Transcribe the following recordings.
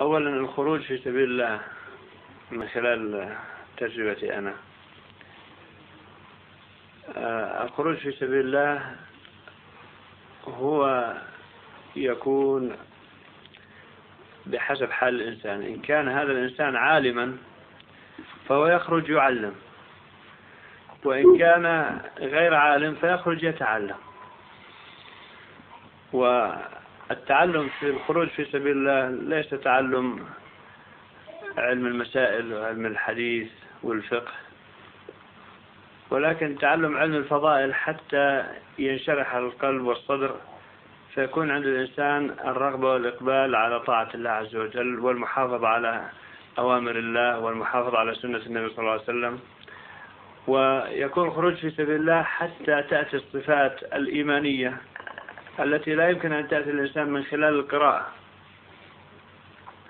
أولا الخروج في سبيل الله من خلال تجربتي أنا. آه، الخروج في سبيل الله هو يكون بحسب حال الإنسان. إن كان هذا الإنسان عالما فهو يخرج يعلم. وإن كان غير عالم فيخرج يتعلم. والتعلم في الخروج في سبيل الله ليس تعلم علم المسائل وعلم الحديث والفقه ولكن تعلم علم الفضائل حتى ينشرح القلب والصدر فيكون عند الإنسان الرغبة والإقبال على طاعة الله عز وجل والمحافظة على أوامر الله والمحافظة على سنة النبي صلى الله عليه وسلم. ويكون الخروج في سبيل الله حتى تأتي الصفات الإيمانية التي لا يمكن أن تأتي الإنسان من خلال القراءة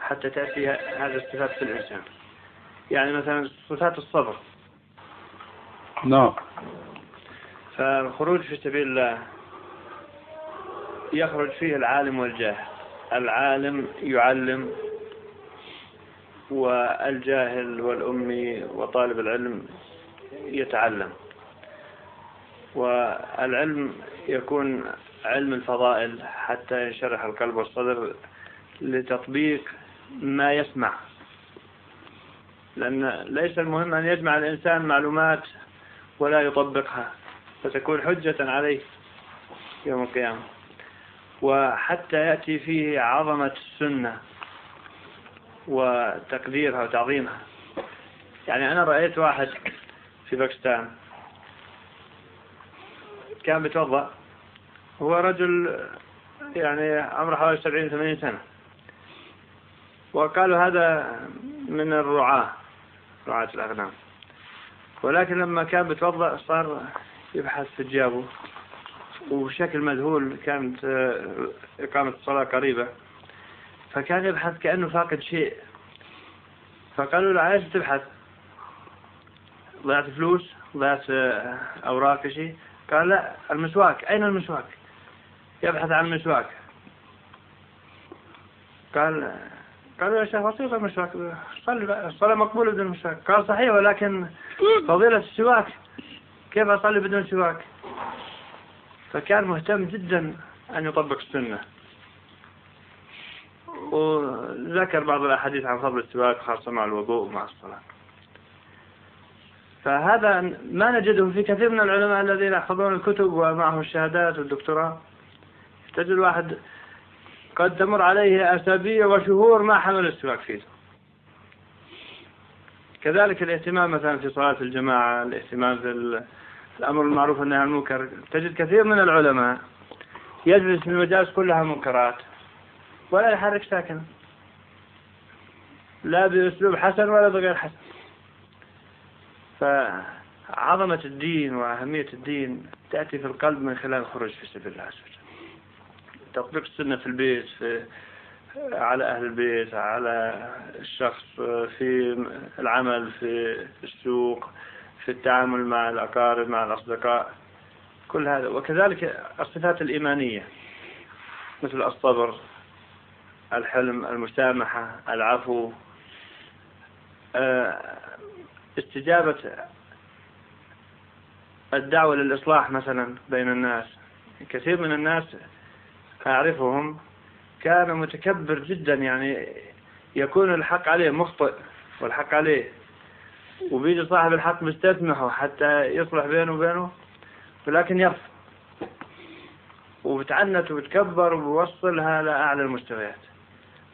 حتى تأتي هذه الصفات في الإنسان. يعني مثلا صفات الصبر. نعم. فالخروج في سبيل الله يخرج فيه العالم والجاهل العالم يعلم والجاهل والأمي وطالب العلم يتعلم. والعلم يكون علم الفضائل حتى ينشرح القلب والصدر لتطبيق ما يسمع. لأن ليس المهم أن يجمع الإنسان معلومات ولا يطبقها فتكون حجة عليه يوم القيامة. وحتى يأتي فيه عظمة السنة وتقديرها وتعظيمها. يعني أنا رأيت واحد في باكستان كان بيتوضأ. هو رجل يعني عمره حوالي سبعين ثمانين سنة. وقالوا هذا من الرعاة رعاة الأغنام. ولكن لما كان بيتوضأ صار يبحث في جابه وبشكل مذهول كانت إقامة الصلاة قريبة. فكان يبحث كأنه فاقد شيء. فقالوا له عايز تبحث؟ ضيعت فلوس ضيعت أوراق شيء. قال لا المسواك. أين المسواك؟ يبحث عن المسواك قال قالوا يا شيخ بسيطة المسواك. الصلاة مقبولة بدون مسواك. قال صحيح ولكن فضيلة السواك كيف أصلي بدون سواك؟ فكان مهتم جدا أن يطبق السنة. وذكر بعض الأحاديث عن فضل السواك خاصة مع الوضوء ومع الصلاة. فهذا ما نجده في كثير من العلماء الذين يحفظون الكتب ومعهم الشهادات والدكتوراه. تجد واحد قد تمر عليه أسابيع وشهور ما حمل السواك فيه. كذلك الاهتمام مثلا في صلاة الجماعة الاهتمام في الأمر المعروف والنهي عن المنكر. تجد كثير من العلماء يجلس في المجالس كلها منكرات ولا يحرك ساكنا لا بأسلوب حسن ولا بغير حسن. فعظمة الدين وأهمية الدين تأتي في القلب من خلال الخروج في سبيل الله تطبيق السنة في البيت في على أهل البيت على الشخص في العمل في السوق في التعامل مع الأقارب مع الأصدقاء. كل هذا. وكذلك الصفات الإيمانية مثل الصبر الحلم المسامحة العفو. استجابة الدعوة للإصلاح مثلا بين الناس. كثير من الناس أعرفهم كان متكبر جدا يعني يكون الحق عليه مخطئ والحق عليه. وبيجي صاحب الحق بيستسمحه حتى يصلح بينه وبينه ولكن يرفض. وبتعنت وبتكبر وبوصلها لأعلى المستويات.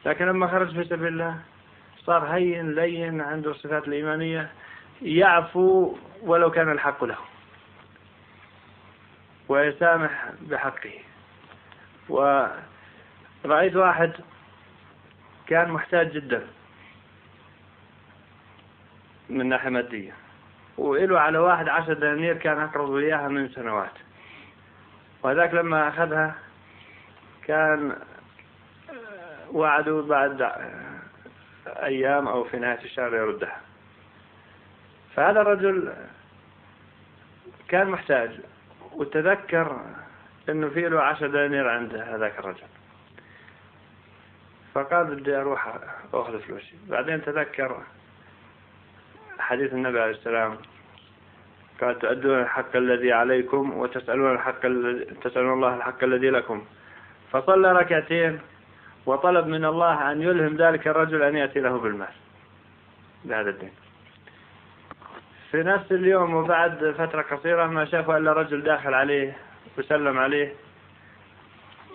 لكن لما خرج في سبيل الله صار هين لين عنده الصفات الإيمانية يعفو ولو كان الحق له ويسامح بحقه. ورأيت واحد كان محتاج جدا من ناحية مادية وإله على واحد عشر دنانير كان أقرض إياها من سنوات. وهذاك لما أخذها كان وعدوا بعد أيام أو في نهاية الشهر يردها. فهذا الرجل كان محتاج وتذكر إنه في له عشر دنانير عند هذاك الرجل. فقال بدي أروح أخذ فلوسي. بعدين تذكر حديث النبي عليه السلام قال تؤدون الحق الذي عليكم وتسألون الحق تسألون الله الحق الذي لكم. فصلى ركعتين وطلب من الله أن يلهم ذلك الرجل أن يأتي له بالمال. بهذا الدين. في نفس اليوم وبعد فترة قصيرة ما شافوا إلا رجل داخل عليه وسلم عليه.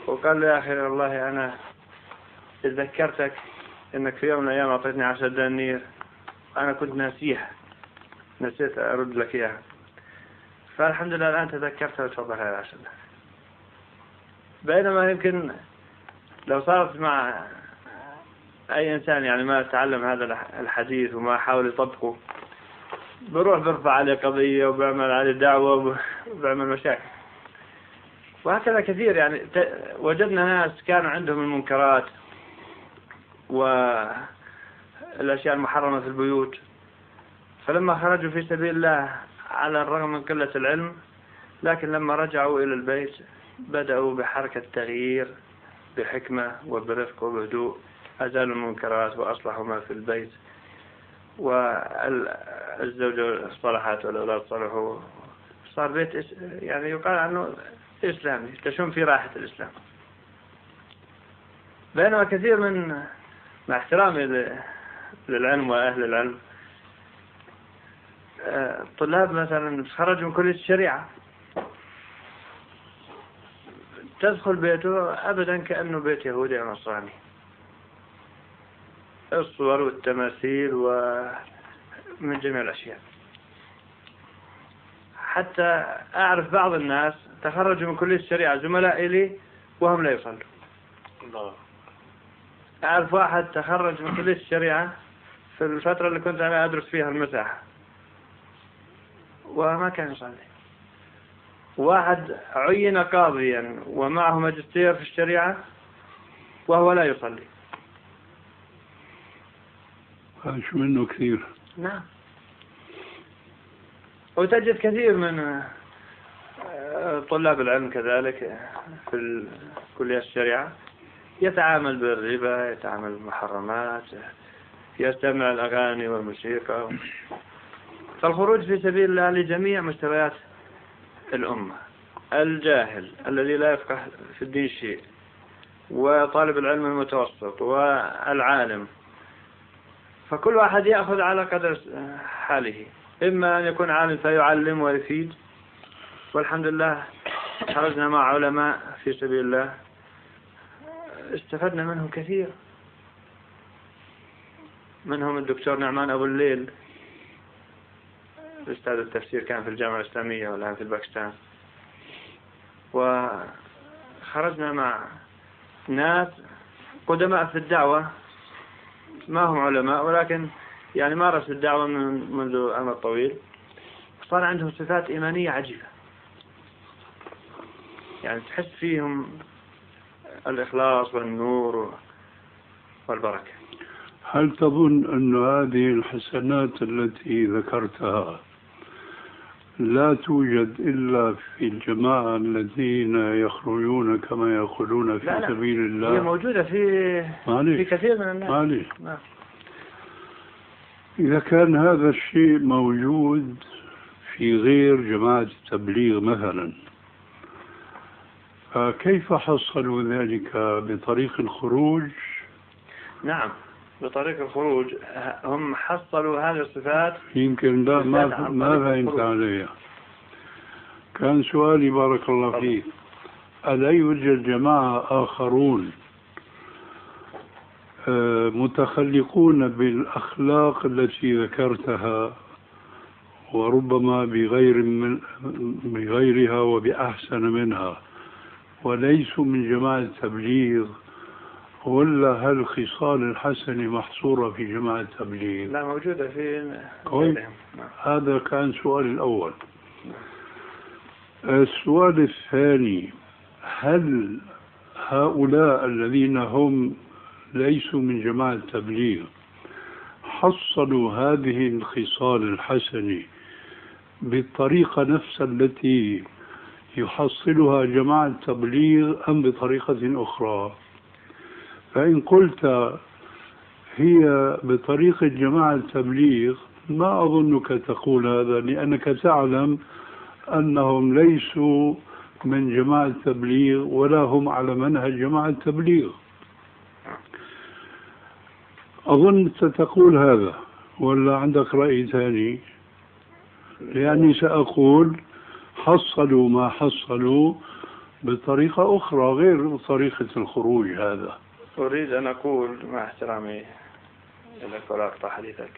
وقال له يا أخي والله أنا تذكرتك إنك في يوم من الأيام أعطيتني عشر دنانير. أنا كنت ناسيها. نسيت أرد لك إياها. فالحمد لله الآن تذكرتها وتفضل هذا العشر بينما يمكن لو صارت مع أي إنسان يعني ما تعلم هذا الحديث وما حاول يطبقه بروح برفع عليه قضية وبعمل عليه دعوة وبعمل مشاكل. وهكذا كثير يعني وجدنا ناس كانوا عندهم المنكرات والأشياء المحرمة في البيوت. فلما خرجوا في سبيل الله على الرغم من قلة العلم لكن لما رجعوا إلى البيت بدأوا بحركة تغيير بحكمة وبرفق وبهدوء. أزالوا المنكرات وأصلحوا ما في البيت. والزوجة صلحت والأولاد صلحوا صار بيت يعني يقال عنه إسلامي تشم في راحة الإسلام. بينما كثير من مع احترامي للعلم وأهل العلم طلاب مثلا خرجوا من كلية الشريعة. تدخل بيته أبدا كأنه بيت يهودي أو نصراني. الصور والتماثيل ومن جميع الأشياء. حتى أعرف بعض الناس تخرجوا من كلية الشريعة زملاء لي وهم لا يصلوا الله. أعرف واحد تخرج من كلية الشريعة في الفترة اللي كنت أنا أدرس فيها المساحة. وما كان يصلي. واحد عين قاضيا ومعه ماجستير في الشريعة وهو لا يصلي. هذا شو منه كثير. نعم. وتجد كثير من طلاب العلم كذلك في كلية الشريعة يتعامل بالربا يتعامل بالمحرمات يستمع الأغاني والموسيقى. فالخروج في سبيل الله لجميع مستويات الأمة. الجاهل الذي لا يفقه في الدين شيء وطالب العلم المتوسط والعالم. فكل واحد يأخذ على قدر حاله. إما أن يكون عالم فيعلم ويفيد والحمد لله خرجنا مع علماء في سبيل الله. استفدنا منهم كثير. منهم الدكتور نعمان أبو الليل أستاذ التفسير كان في الجامعة الإسلامية والآن في باكستان. وخرجنا مع ناس قدماء في الدعوة. ما هم علماء ولكن يعني مارس الدعوة من منذ أمد طويل صار عندهم صفات إيمانية عجيبة. يعني تحس فيهم الإخلاص والنور والبركة. هل تظن أن هذه الحسنات التي ذكرتها لا توجد إلا في الجماعة الذين يخرجون كما يقولون في لا سبيل الله؟ هي موجودة في في كثير من الناس. معلش نعم. إذا كان هذا الشيء موجود في غير جماعة التبليغ مثلا فكيف حصلوا ذلك؟ بطريق الخروج؟ نعم بطريق الخروج. هم حصلوا هذه الصفات. يمكن لا ما ما فهمت عليها؟ كان سؤالي بارك الله فيك. ألا يوجد جماعة آخرون آه، متخلقون بالأخلاق التي ذكرتها وربما بغير من بغيرها وبأحسن منها. وليسوا من جماعة التبليغ ولا هالخصال الحسنة محصورة في جماعة التبليغ؟ لا موجودة في كويس هذا كان سؤالي الأول. السؤال الثاني هل هؤلاء الذين هم ليسوا من جماعة التبليغ حصلوا هذه الخصال الحسنة بالطريقة نفسها التي يحصلها جماعة التبليغ أم بطريقة أخرى. فإن قلت هي بطريقة جماعة التبليغ ما أظنك تقول هذا لأنك تعلم أنهم ليسوا من جماعة التبليغ ولا هم على منهج جماعة التبليغ. أظن ستقول هذا ولا عندك رأي ثاني؟ لأني سأقول حصلوا ما حصلوا بطريقة أخرى غير طريقة الخروج هذا. أريد أن أقول مع احترامي لك ولا أقطع حديثك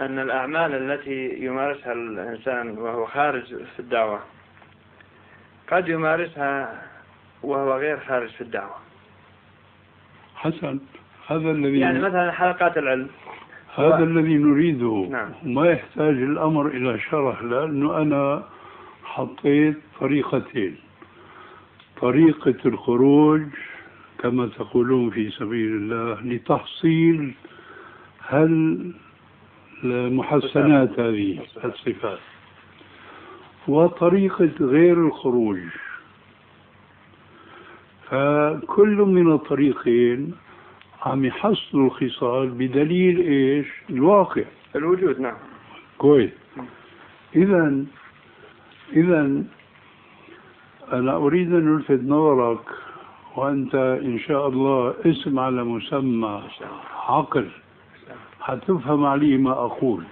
أن الأعمال التي يمارسها الإنسان وهو خارج في الدعوة قد يمارسها وهو غير خارج في الدعوة. حسن هذا الذي يعني مثلا حلقات العلم. هذا الذي نريده. نعم. ما يحتاج الأمر إلى شرح لأنه أنا حطيت طريقتين. طريقة الخروج كما تقولون في سبيل الله لتحصيل هل المحسنات هذه الصفات. وطريقة غير الخروج. فكل من الطريقين عم يحصلوا الخصال بدليل إيش؟ الواقع. الوجود نعم. كويس. اذا اذا أنا أريد أن ألفت نظرك وأنت إن شاء الله اسم على مسمى عقل. حتفهم علي ما أقول.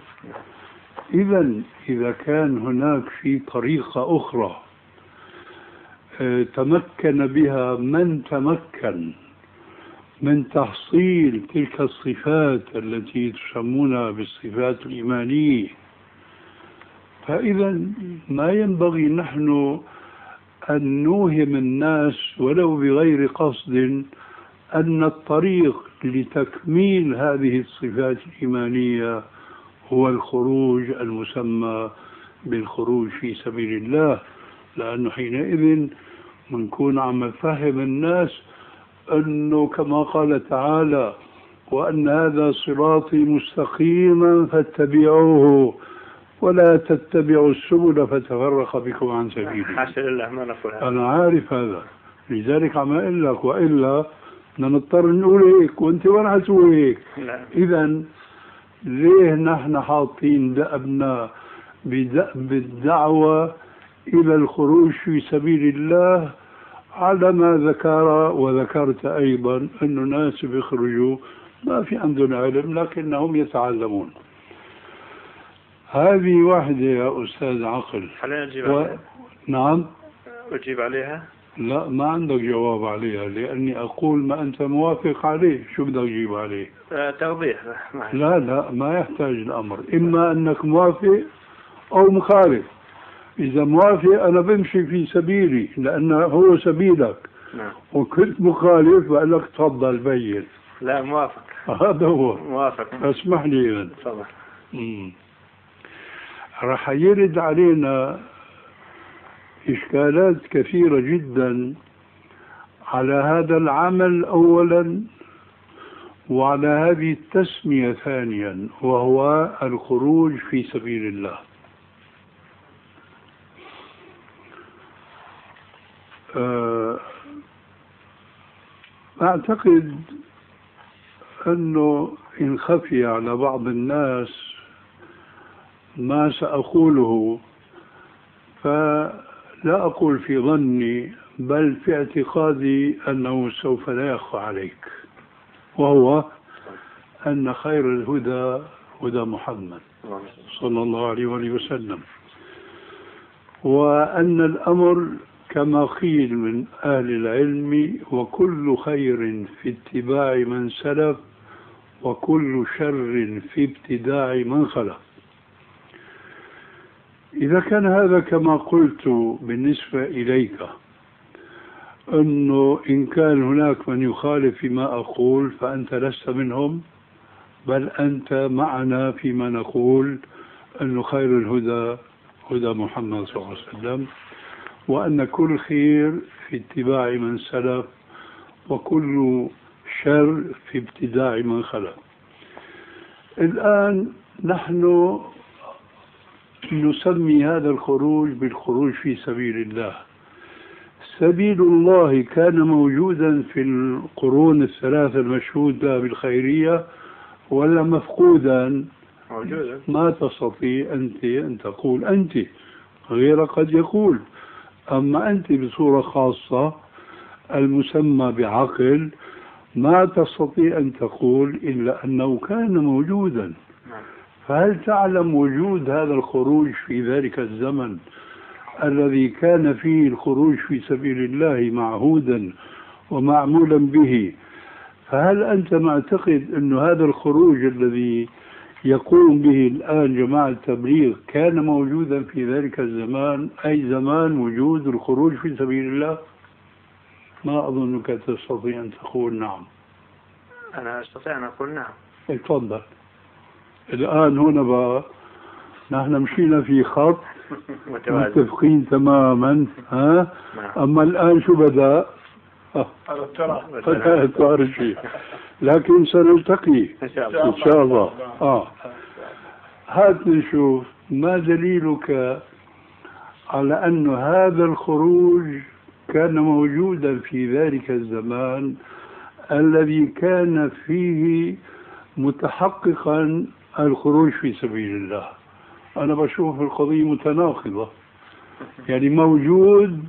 اذا إذا كان هناك في طريقة أخرى آه، تمكن بها من تمكن من تحصيل تلك الصفات التي تسمونها بالصفات الإيمانية. فإذا ما ينبغي نحن أن نوهم الناس ولو بغير قصد أن الطريق لتكميل هذه الصفات الإيمانية هو الخروج المسمى بالخروج في سبيل الله. لأنه حينئذ بنكون عم نفهم الناس أنه كما قال تعالى وأن هذا صراطي مستقيما فاتبعوه ولا تتبعوا السبل فتفرق بكم عن سبيله حاشا لله ما نقول هذا؟ أنا عارف هذا. لذلك عم أقول لك وإلا بدنا نضطر نقول هيك وأنت وين حتقول هيك إذا ليه نحن حاطين دأبنا بدأب الدعوة إلى الخروج في سبيل الله؟ على ما ذكر وذكرت أيضا أن ناس بيخرجوا ما في عندهم علم لكنهم يتعلمون. هذه واحدة يا أستاذ عقل. خلينا نجيب و... عليها؟ نعم. أجيب عليها؟ لا ما عندك جواب عليها لأني أقول ما أنت موافق عليه. شو بدك تجيب عليه؟ آه، توضيح. لا لا ما يحتاج الأمر. إما أنك موافق أو مخالف. إذا موافق أنا بمشي في سبيلي لأنه هو سبيلك. نعم. وكنت مخالف بقول لك تفضل بين. لا موافق. هذا هو. موافق. اسمح لي إذن. تفضل. راح يرد علينا إشكالات كثيرة جدا على هذا العمل أولا وعلى هذه التسمية ثانيا وهو الخروج في سبيل الله. أعتقد أنه إن خفي على بعض الناس ما سأقوله فلا أقول في ظني بل في اعتقادي أنه سوف لا يخفى عليك وهو أن خير الهدى هدى محمد صلى الله عليه وسلم وأن الأمر كما قيل من أهل العلم وكل خير في اتباع من سلف وكل شر في ابتداع من خلف. إذا كان هذا كما قلت بالنسبة إليك أنه إن كان هناك من يخالف فيما أقول فأنت لست منهم بل أنت معنا فيما نقول أن خير الهدى هدى محمد صلى الله عليه وسلم. وأن كل خير في اتباع من سلف وكل شر في ابتداع من خلف. الآن نحن نسمي هذا الخروج بالخروج في سبيل الله. سبيل الله كان موجودا في القرون الثلاثة المشهود لها بالخيرية ولا مفقودا. موجودا. ما تستطيع أنت أن تقول أنت غير قد يقول. أما أنت بصورة خاصة المسمى بعقل ما تستطيع أن تقول إلا أنه كان موجودا نعم. فهل تعلم وجود هذا الخروج في ذلك الزمن الذي كان فيه الخروج في سبيل الله معهودا ومعمولا به فهل أنت معتقد أن هذا الخروج الذي يقوم به الآن جماعة التبليغ. كان موجودا في ذلك الزمان أي زمان وجود الخروج في سبيل الله؟ ما أظنك تستطيع أن تقول نعم. أنا أستطيع أن أقول نعم. تفضل. الآن هنا بقى نحن مشينا في خط متفقين تماما ها؟ نعم. أما الآن شو بدأ؟ صار شيء لكن سنلتقي إن شاء الله. إن شاء الله. آه. هات نشوف ما دليلك على أن هذا الخروج كان موجودا في ذلك الزمان الذي كان فيه متحققا الخروج في سبيل الله؟ أنا بشوف القضية متناقضة. يعني موجود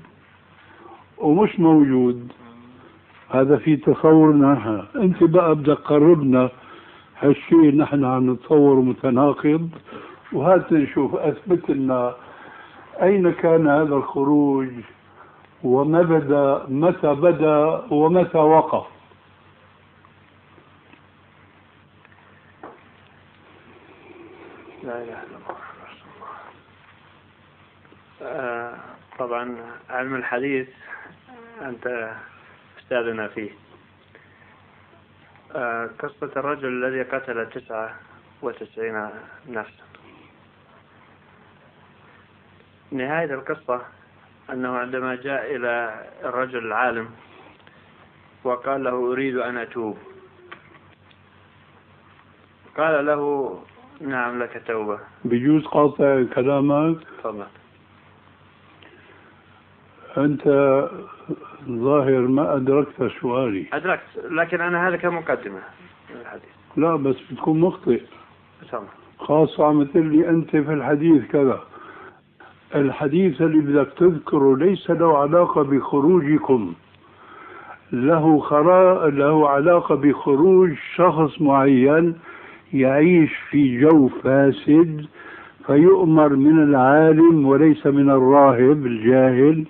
ومش موجود. هذا في تصورنا نحن انت بقى بدك تقربنا. هالشيء نحن عم نتصور متناقض. وهات نشوف اثبت لنا أين كان هذا الخروج وما بدأ متى بدأ ومتى وقف. لا إله إلا الله. آه، طبعا علم الحديث أنت أستاذنا فيه. آه، قصة الرجل الذي قتل تسعة وتسعين نفسا. نهاية القصة أنه عندما جاء إلى الرجل العالم وقال له أريد أن أتوب. قال له نعم لك توبة. بجوز قاطع كلامك؟ تفضل. أنت ظاهر ما أدركت سؤالي. أدركت لكن أنا هذا كمقدمة. للحديث لا بس بتكون مخطئ. خاصة تقول لي أنت في الحديث كذا. الحديث اللي بدك تذكره ليس له علاقة بخروجكم. له خرا له علاقة بخروج شخص معين يعيش في جو فاسد فيؤمر من العالم وليس من الراهب الجاهل.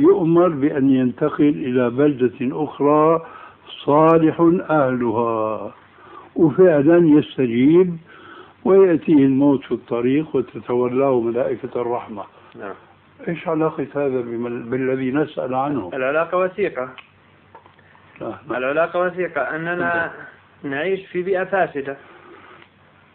يؤمر بأن ينتقل إلى بلدة أخرى صالح أهلها. وفعلا يستجيب ويأتيه الموت في الطريق وتتولاه ملائكة الرحمة. نعم. إيش علاقة هذا بالذي نسأل عنه؟ العلاقة وثيقة. لا. العلاقة وثيقة. أننا نعيش في بيئة فاسدة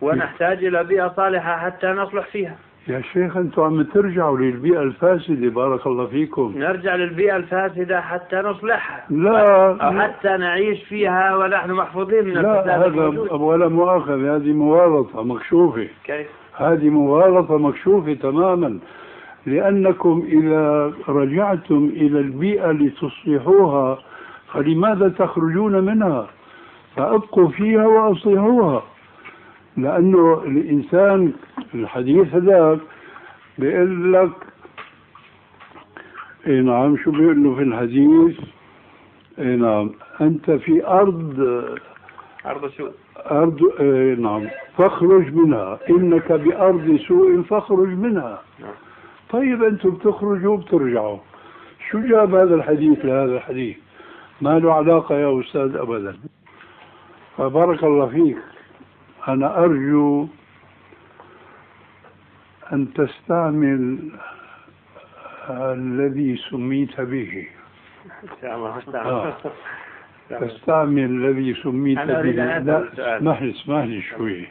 ونحتاج إلى بيئة صالحة حتى نصلح فيها. يا شيخ أنتم عم ترجعوا للبيئة الفاسدة بارك الله فيكم. نرجع للبيئة الفاسدة حتى نصلحها. لا. أو حتى نعيش فيها ونحن محفوظين من لا هذا ولا مؤاخذة هذه مغالطة مكشوفة. كيف؟ هذه مغالطة مكشوفة تماما. لأنكم إذا رجعتم إلى البيئة لتصلحوها فلماذا تخرجون منها؟ فأبقوا فيها وأصلحوها. لأنه الإنسان الحديث هذاك بيقول لك إيه نعم شو بيقول له في الحديث؟ إيه نعم أنت في أرض عرض سوء. أرض آه نعم فاخرج منها إنك بأرض سوء فاخرج منها. نعم. طيب أنتم بتخرجوا وبترجعوا. شو جاب هذا الحديث لهذا الحديث؟ ما له علاقة يا أستاذ أبدا. فبارك الله فيك. أنا أرجو أن تستعمل الذي سميت به. آه. تستعمل الذي سميت به. لا. اسمح لي اسمح لي شوي.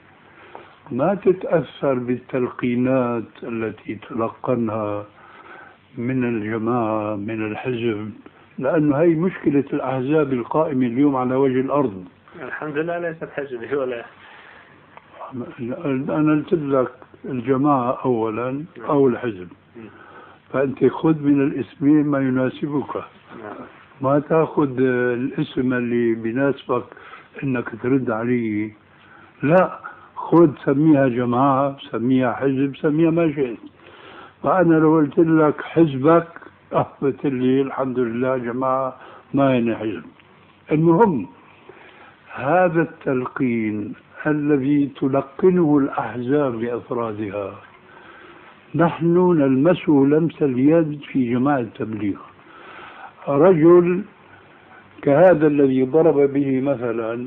ما تتأثر بالتلقينات التي تلقنها من الجماعة من الحزب؟ لأنه هي مشكلة الأحزاب القائمة اليوم على وجه الأرض. الحمد لله ليست حجبي ولا أنا قلت لك الجماعة أولا أو الحزب. فأنت خذ من الاسمين ما يناسبك. ما تأخذ الاسم اللي بيناسبك إنك ترد عليه. لا خذ سميها جماعة سميها حزب سميها ما شئت. فأنا لو قلت لك حزبك أثبت لي الحمد لله جماعة ما هي حزب. المهم هذا التلقين الذي تلقنه الأحزاب لأفرادها. نحن نلمسه لمس اليد في جماعة التبليغ. رجل كهذا الذي ضرب به مثلا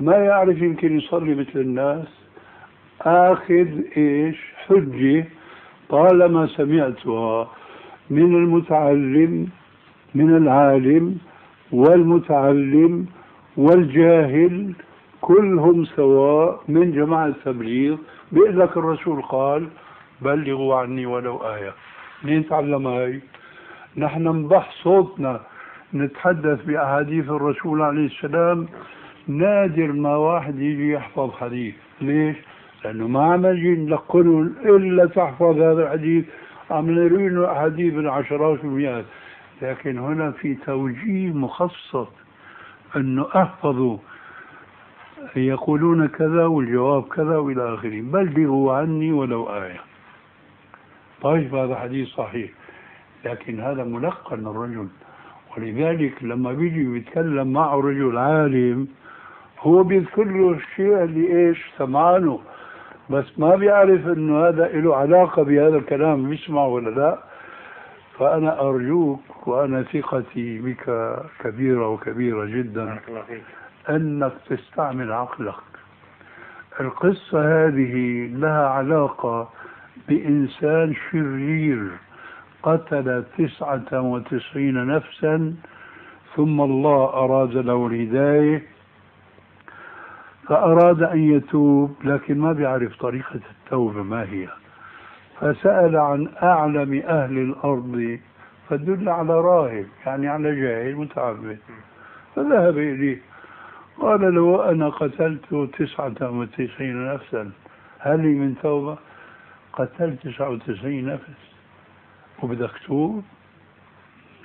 ما يعرف يمكن يصلي مثل الناس؟ آخذ إيش؟ حجة. طالما سمعتها من المتعلم من العالم والمتعلم والجاهل كلهم سواء من جماعة التبليغ. بيقول لك الرسول قال بلغوا عني ولو آية. منين تعلم هاي؟ نحن نبح صوتنا نتحدث بأحاديث الرسول عليه السلام. نادر ما واحد يجي يحفظ حديث. ليش؟ لأنه ما عم نجي نلقنه إلا تحفظ هذا الحديث. عم نروي له أحاديث بالعشرات والمئات. لكن هنا في توجيه مخصص أنه أحفظوا يقولون كذا والجواب كذا وإلى آخره. بلغوا عني ولو آية. طيب هذا حديث صحيح. لكن هذا ملقن الرجل. ولذلك لما بيجي بيتكلم معه رجل عالم هو بيذكر له الشيء اللي إيش؟ سمعانه. بس ما بيعرف إنه هذا له علاقة بهذا الكلام بيسمع ولا لا. فأنا أرجوك وأنا ثقتي بك كبيرة وكبيرة جدا. أنك تستعمل عقلك. القصة هذه لها علاقة بإنسان شرير قتل تسعة وتسعين نفسا ثم الله أراد له الهداية. فأراد أن يتوب لكن ما بيعرف طريقة التوبة ما هي. فسأل عن أعلم أهل الأرض فدل على راهب يعني على جاهل متعبد. فذهب إليه. قال له أنا قتلت تسعة وتسعين نفسا. هل لي من توبة؟ قتلت تسعة وتسعين نفس. وبدك توب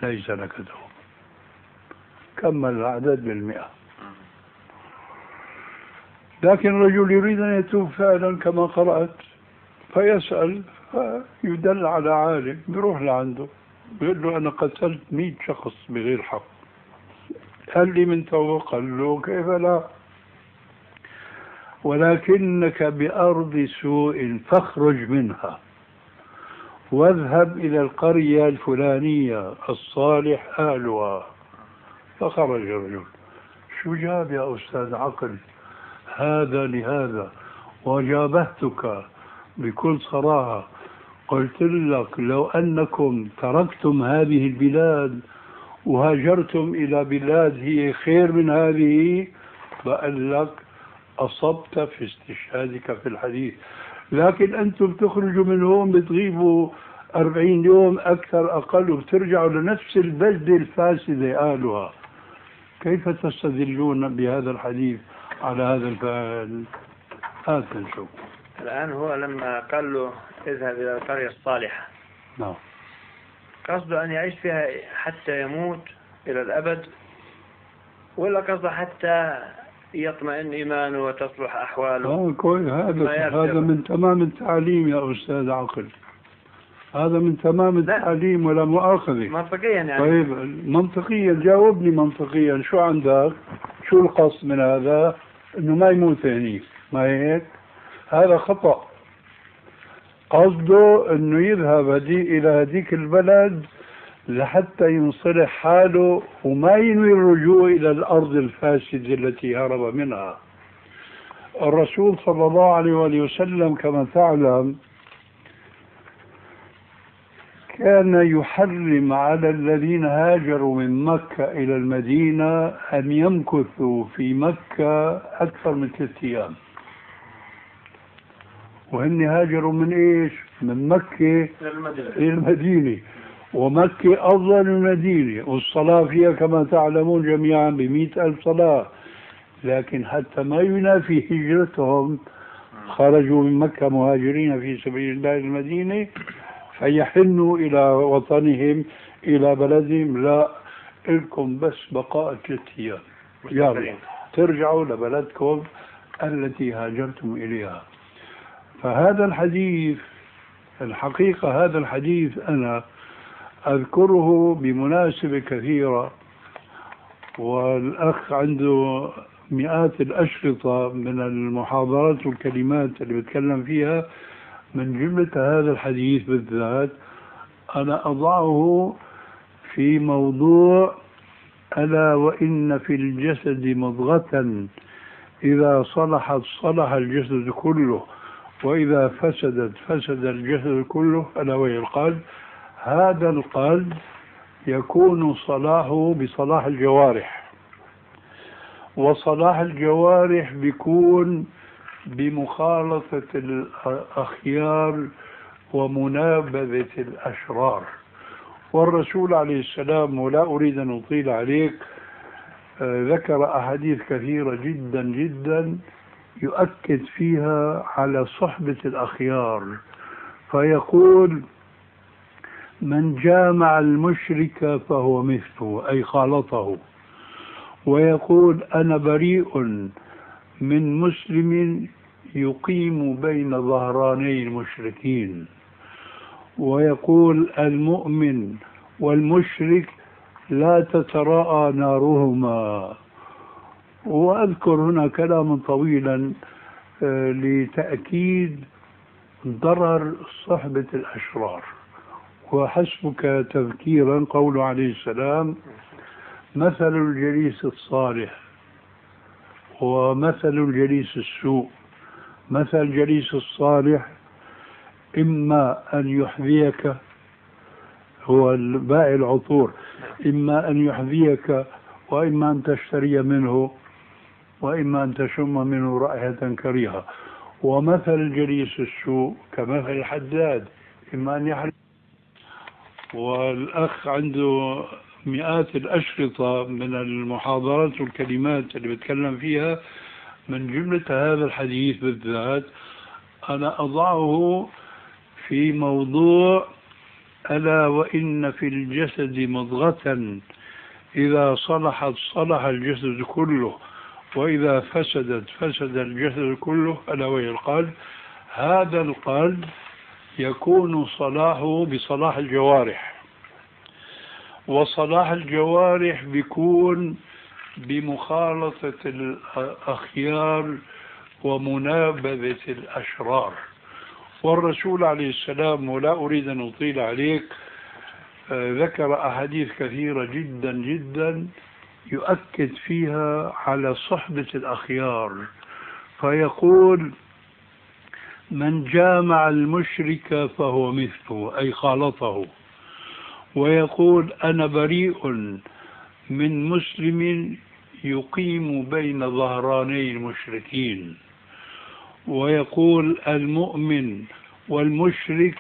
ليس لك توبة. كمل العدد بالمئة. لكن الرجل يريد أن يتوب فعلا كما قرأت فيسأل فيدل على عالم بيروح لعنده بيقول له أنا قتلت مئة شخص بغير حق. هل لي من توبة؟ قال له كيف لا؟ ولكنك بأرض سوء فاخرج منها. واذهب إلى القرية الفلانية الصالح أهلها. فخرج الرجل. شو جاب يا أستاذ عقل؟ هذا لهذا. وجابهتك بكل صراحة. قلت لك لو أنكم تركتم هذه البلاد وهاجرتم إلى بلاد هي خير من هذه بقول لك أصبت في استشهادك في الحديث. لكن أنتم تخرجوا من هون بتغيبوا أربعين يوم أكثر أقل وبترجعوا لنفس البلدة الفاسدة قالوها كيف تستدلون بهذا الحديث على هذا الفعل؟ هات نشوف. الآن هو لما قال له اذهب إلى القرية الصالحة. نعم. قصده أن يعيش فيها حتى يموت إلى الأبد ولا قصده حتى يطمئن إيمانه وتصلح أحواله؟ آه هذا هذا من تمام التعليم يا أستاذ عقل هذا من تمام التعليم ولا مؤاخذة. منطقيا يعني. طيب منطقيا جاوبني منطقيا. شو عندك؟ شو القصد من هذا؟ إنه ما يموت هنيك ما هيك؟ هذا خطأ. قصده إنه يذهب هدي إلى هذيك البلد لحتى ينصلح حاله وما ينوي الرجوع إلى الأرض الفاسدة التي هرب منها. الرسول صلى الله عليه وآله وسلم كما تعلم كان يحرم على الذين هاجروا من مكة إلى المدينة أن يمكثوا في مكة أكثر من ثلاثة أيام. وهن هاجروا من إيش؟ من مكة إلى المدينة. ومكة أفضل المدينة. والصلاة فيها كما تعلمون جميعا بمئة ألف صلاة. لكن حتى ما ينافي هجرتهم خرجوا من مكة مهاجرين في سبيل الله المدينة فيحنوا إلى وطنهم إلى بلدهم. لا لكم بس بقاء ثلاث أيام. يلا ترجعوا لبلدكم التي هاجرتم إليها. فهذا الحديث الحقيقة هذا الحديث أنا أذكره بمناسبة كثيرة والأخ عنده مئات الأشرطة من المحاضرات والكلمات اللي بتكلم فيها من جملة هذا الحديث بالذات أنا أضعه في موضوع ألا وإن في الجسد مضغة إذا صلحت صلح الجسد كله. وإذا فسدت فسد الجسد كله ألا وهي القلب. هذا القلب يكون صلاحه بصلاح الجوارح. وصلاح الجوارح بيكون بمخالطة الأخيار ومنابذة الأشرار. والرسول عليه السلام ولا أريد أن أطيل عليك آه، ذكر أحاديث كثيرة جدا جدا يؤكد فيها على صحبة الأخيار فيقول من جامع المشرك فهو مثله أي خالطه. ويقول أنا بريء من مسلم يقيم بين ظهراني المشركين. ويقول المؤمن والمشرك لا تتراءى نارهما. وأذكر هنا كلاما طويلا آه، لتأكيد ضرر صحبة الأشرار. وحسبك تذكيرا قوله عليه السلام مثل الجليس الصالح ومثل الجليس السوء. مثل الجليس الصالح إما أن يحذيك هو البائع العطور إما أن يحذيك وإما أن تشتري منه. وإما أن تشم منه رائحة كريهة. ومثل الجليس السوء كمثل الحداد إما أن يحرق. والأخ عنده مئات الأشرطة من المحاضرات والكلمات اللي بتكلم فيها. من جملة هذا الحديث بالذات أنا أضعه في موضوع ألا وإن في الجسد مضغة. إذا صلحت صلح الجسد كله. وإذا فسدت فسد الجسد كله ألا وهي القلب. هذا القلب يكون صلاحه بصلاح الجوارح. وصلاح الجوارح بيكون بمخالطة الأخيار ومنابذة الأشرار. والرسول عليه السلام ولا أريد أن أطيل عليك آه، ذكر أحاديث كثيرة جدا جدا يؤكد فيها على صحبة الأخيار فيقول من جامع المشرك فهو مثله أي خالطه. ويقول أنا بريء من مسلم يقيم بين ظهراني المشركين. ويقول المؤمن والمشرك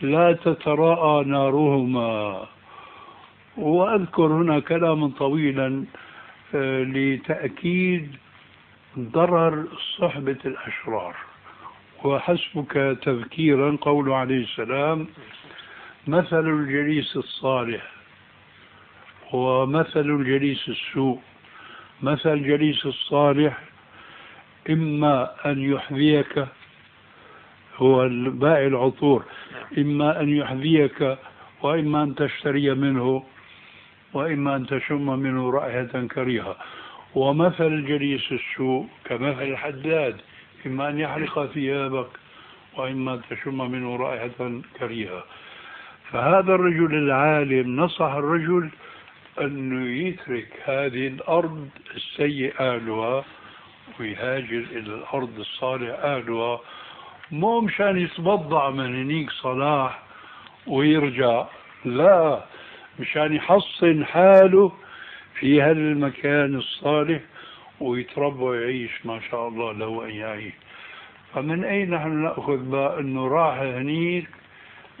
لا تتراءى نارهما. وأذكر هنا كلاما طويلا آه، لتأكيد ضرر صحبة الأشرار. وحسبك تذكيرا قوله عليه السلام مثل الجليس الصالح ومثل الجليس السوء. مثل الجليس الصالح إما أن يحذيك هو البائع العطور إما أن يحذيك وإما أن تشتري منه. وإما أن تشم منه رائحة كريهة. ومثل الجليس السوء كمثل الحداد إما أن يحرق ثيابك وإما أن تشم منه رائحة كريهة. فهذا الرجل العالم نصح الرجل أنه يترك هذه الأرض السيء أهلها ويهاجر إلى الأرض الصالح أهلها. مو مشان يتبضع من هنيك صلاح ويرجع لا. مشان يحصن حاله في هالمكان الصالح ويتربى ويعيش ما شاء الله له أن يعيش فمن أين نحن نأخذ بقى أنه راح هنيك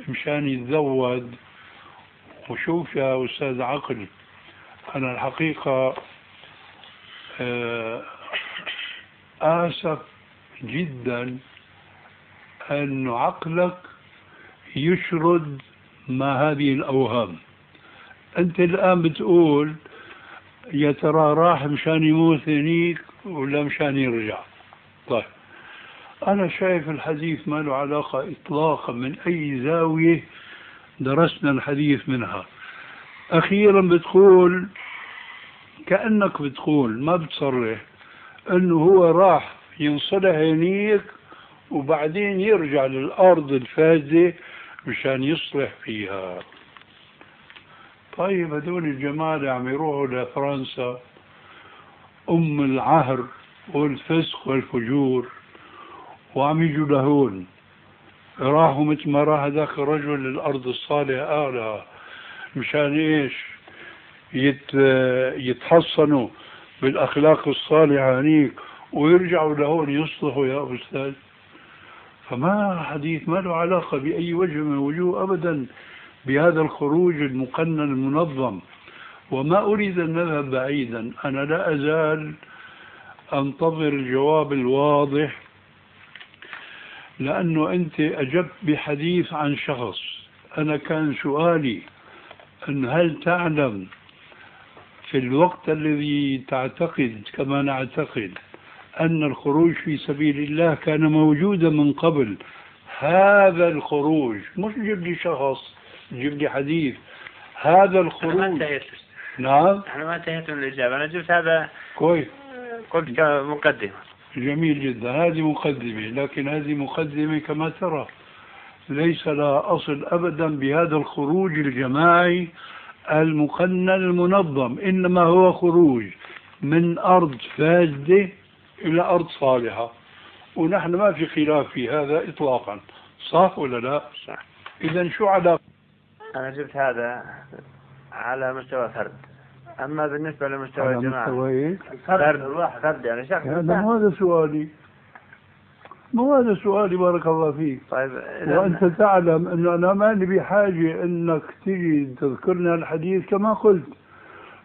مشان يتزود؟ وشوف يا أستاذ عقل أنا الحقيقة آه، آسف جدا أن عقلك يشرد ما هذه الأوهام. أنت الآن بتقول يا ترى راح مشان يموت هنيك ولا مشان يرجع؟ طيب. أنا شايف الحديث ما له علاقة إطلاقا من أي زاوية درسنا الحديث منها. أخيرا بتقول كأنك بتقول ما بتصرح أنه هو راح ينصلح هنيك وبعدين يرجع للأرض الفاسدة مشان يصلح فيها. طيب هذول الجماعة اللي عم يروحوا لفرنسا أم العهر والفسق والفجور وعم يجوا لهون. راحوا مثل ما راح هذاك الرجل للأرض الصالحة أعلى. مشان إيش؟ يت يتحصنوا بالأخلاق الصالحة هنيك ويرجعوا لهون يصلحوا يا أستاذ. فما حديث ما له علاقة بأي وجه من الوجوه أبدا. بهذا الخروج المقنن المنظم. وما أريد أن نذهب بعيدا أنا لا أزال أنتظر الجواب الواضح لأنه أنت أجبت بحديث عن شخص. أنا كان سؤالي أن هل تعلم في الوقت الذي تعتقد كما نعتقد أن الخروج في سبيل الله كان موجودا من قبل؟ هذا الخروج مش لي شخص جيب لي حديث. هذا الخروج ما انتهيت. نعم. إحنا ما انتهيت من الإجابة. أنا جبت هذا كويس. قلت كمقدمة. جميل جدا. هذه مقدمة. لكن هذه مقدمة كما ترى ليس لها أصل أبدا بهذا الخروج الجماعي المقنن المنظم إنما هو خروج من أرض فاسدة إلى أرض صالحة. ونحن ما في خلاف في هذا إطلاقا. صح ولا لا؟ صح. إذا شو علاقة أنا جبت هذا على مستوى فرد. أما بالنسبة لمستوى على الجماعة مستوى إيه؟ فرد فرد. يعني شخص هذا مو هذا سؤالي. مو هذا سؤالي بارك الله فيك. طيب وأنت تعلم أنه أنا ماني بحاجة أنك تجي تذكرنا الحديث كما قلت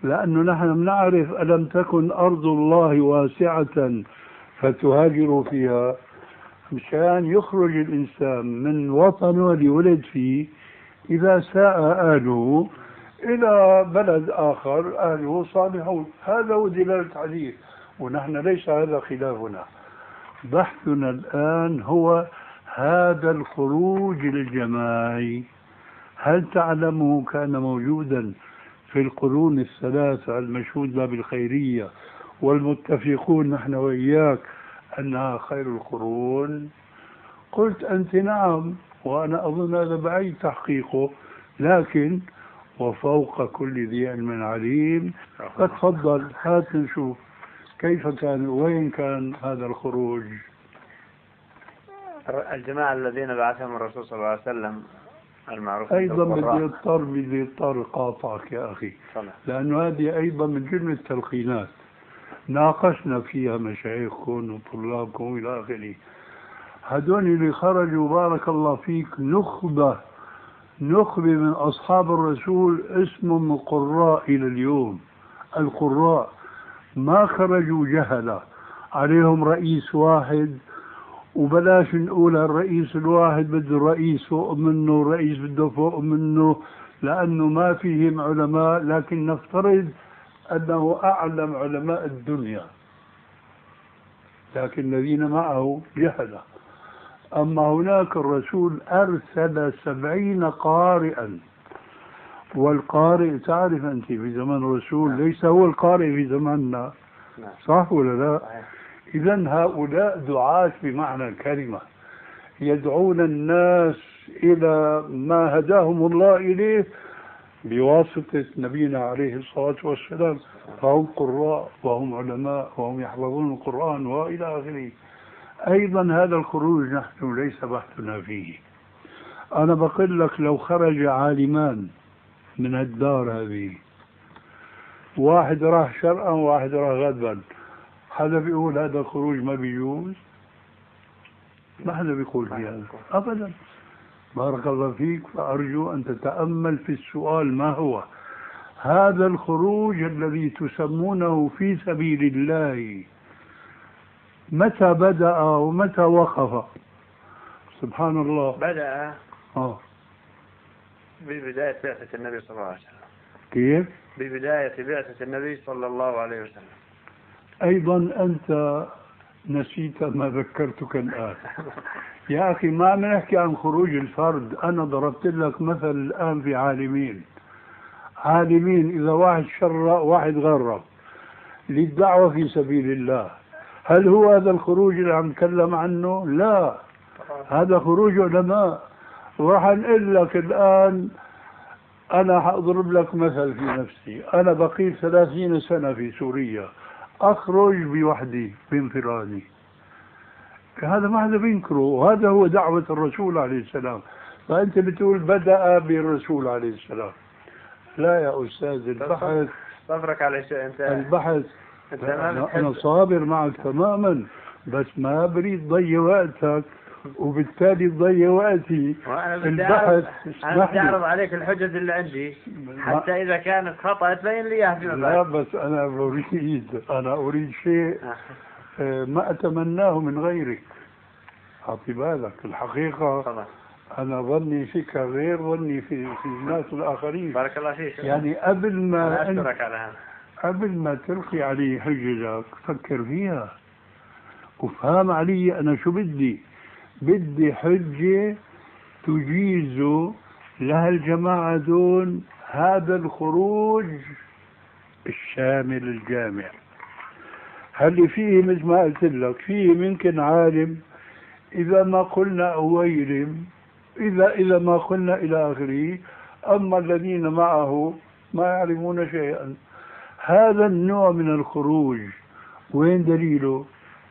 لأنه نحن بنعرف ألم تكن أرض الله واسعة فتهاجروا فيها. مشان يخرج الإنسان من وطنه اللي ولد فيه إذا ساء أهله إلى بلد آخر أهله صالحون. هذا هو دلالة الحديث ونحن ليس هذا خلافنا. بحثنا الآن هو هذا الخروج الجماعي. هل تعلمه كان موجودا في القرون الثلاثة المشهود بها بالخيرية والمتفقون نحن وإياك أنها خير القرون؟ قلت أنت نعم. وأنا أظن هذا بعيد تحقيقه لكن وفوق كل ذي علم عليم. فتفضل هات نشوف كيف كان وين كان هذا الخروج؟ الجماعة الذين بعثهم الرسول صلى الله عليه وسلم المعروف أيضا. بدي اضطر بدي اضطر قاطعك يا أخي. لأنه هذه أيضا من جملة التلقينات. ناقشنا فيها مشايخكم وطلابكم إلى آخره. هدول اللي خرجوا بارك الله فيك. نخبة نخبة من أصحاب الرسول اسمهم القراء إلى اليوم. القراء ما خرجوا جهلة عليهم رئيس واحد. وبلاش نقول الرئيس الواحد بده الرئيس فوق منه الرئيس بده فوق منه لأنه ما فيهم علماء. لكن نفترض أنه أعلم علماء الدنيا. لكن الذين معه جهلة أما هناك الرسول أرسل سبعين قارئا. والقارئ تعرف أنت في زمن الرسول ليس هو القارئ في زماننا نعم. صح ولا لا؟ إذا هؤلاء دعاة بمعنى الكلمة. يدعون الناس إلى ما هداهم الله إليه بواسطة نبينا عليه الصلاة والسلام. فهم قراء وهم علماء وهم يحفظون القرآن وإلى آخره. أيضا هذا الخروج نحن ليس بحثنا فيه. أنا بقول لك لو خرج عالمان من الدار هذه واحد راح شرقا وواحد راح غربا حدا بيقول هذا الخروج ما بيجوز؟ ما حدا بيقول في هذا أبدا. بارك الله فيك فأرجو أن تتأمل في السؤال ما هو. هذا الخروج الذي تسمونه في سبيل الله متى بدأ ومتى وقف؟ سبحان الله. بدأ آه. ببداية بعثة النبي صلى الله عليه وسلم. كيف؟ ببداية بعثة النبي صلى الله عليه وسلم. أيضا أنت نسيت ما ذكرتك الآن. يا أخي ما عم نحكي عن خروج الفرد. أنا ضربت لك مثل الآن في عالمين. عالمين إذا واحد شرع واحد غرب. للدعوة في سبيل الله. هل هو هذا الخروج اللي عم نتكلم عنه؟ لا. هذا خروج علماء. وراح نقول لك الآن أنا حأضرب لك مثل في نفسي. أنا بقيت ثلاثين سنة في سوريا. أخرج بوحدي بانفرادي هذا ما حدا بينكره. وهذا هو دعوة الرسول عليه السلام. فأنت بتقول بدأ بالرسول عليه السلام. لا يا أستاذ البحث صبرك على شيء أنت البحث أنا صابر معك تماما بس ما بريد ضيع وقتك وبالتالي تضيع وقتي. وأنا بدي البحث اسمح بدي أعرض لي عليك الحجج اللي عندي. حتى إذا كانت خطأ تبين لي إياها فيما لا بعد. بس أنا أريد أنا أريد شيء آه، ما أتمناه من غيرك. أعطي بالك الحقيقة تفضل. أنا ظني فيك غير ظني في, في الناس الآخرين. بارك الله فيك. يعني قبل ما أشكرك على هذا. قبل ما تلقي علي حججك فكر فيها. وفهم علي أنا شو بدي. بدي حجة تجيز لها الجماعة دون هذا الخروج الشامل الجامع. هل فيه مثل ما قلت لك فيه ممكن عالم إذا ما قلنا أويلم إذا إذا ما قلنا إلى آخره. أما الذين معه ما يعلمون شيئا. هذا النوع من الخروج. وين دليله؟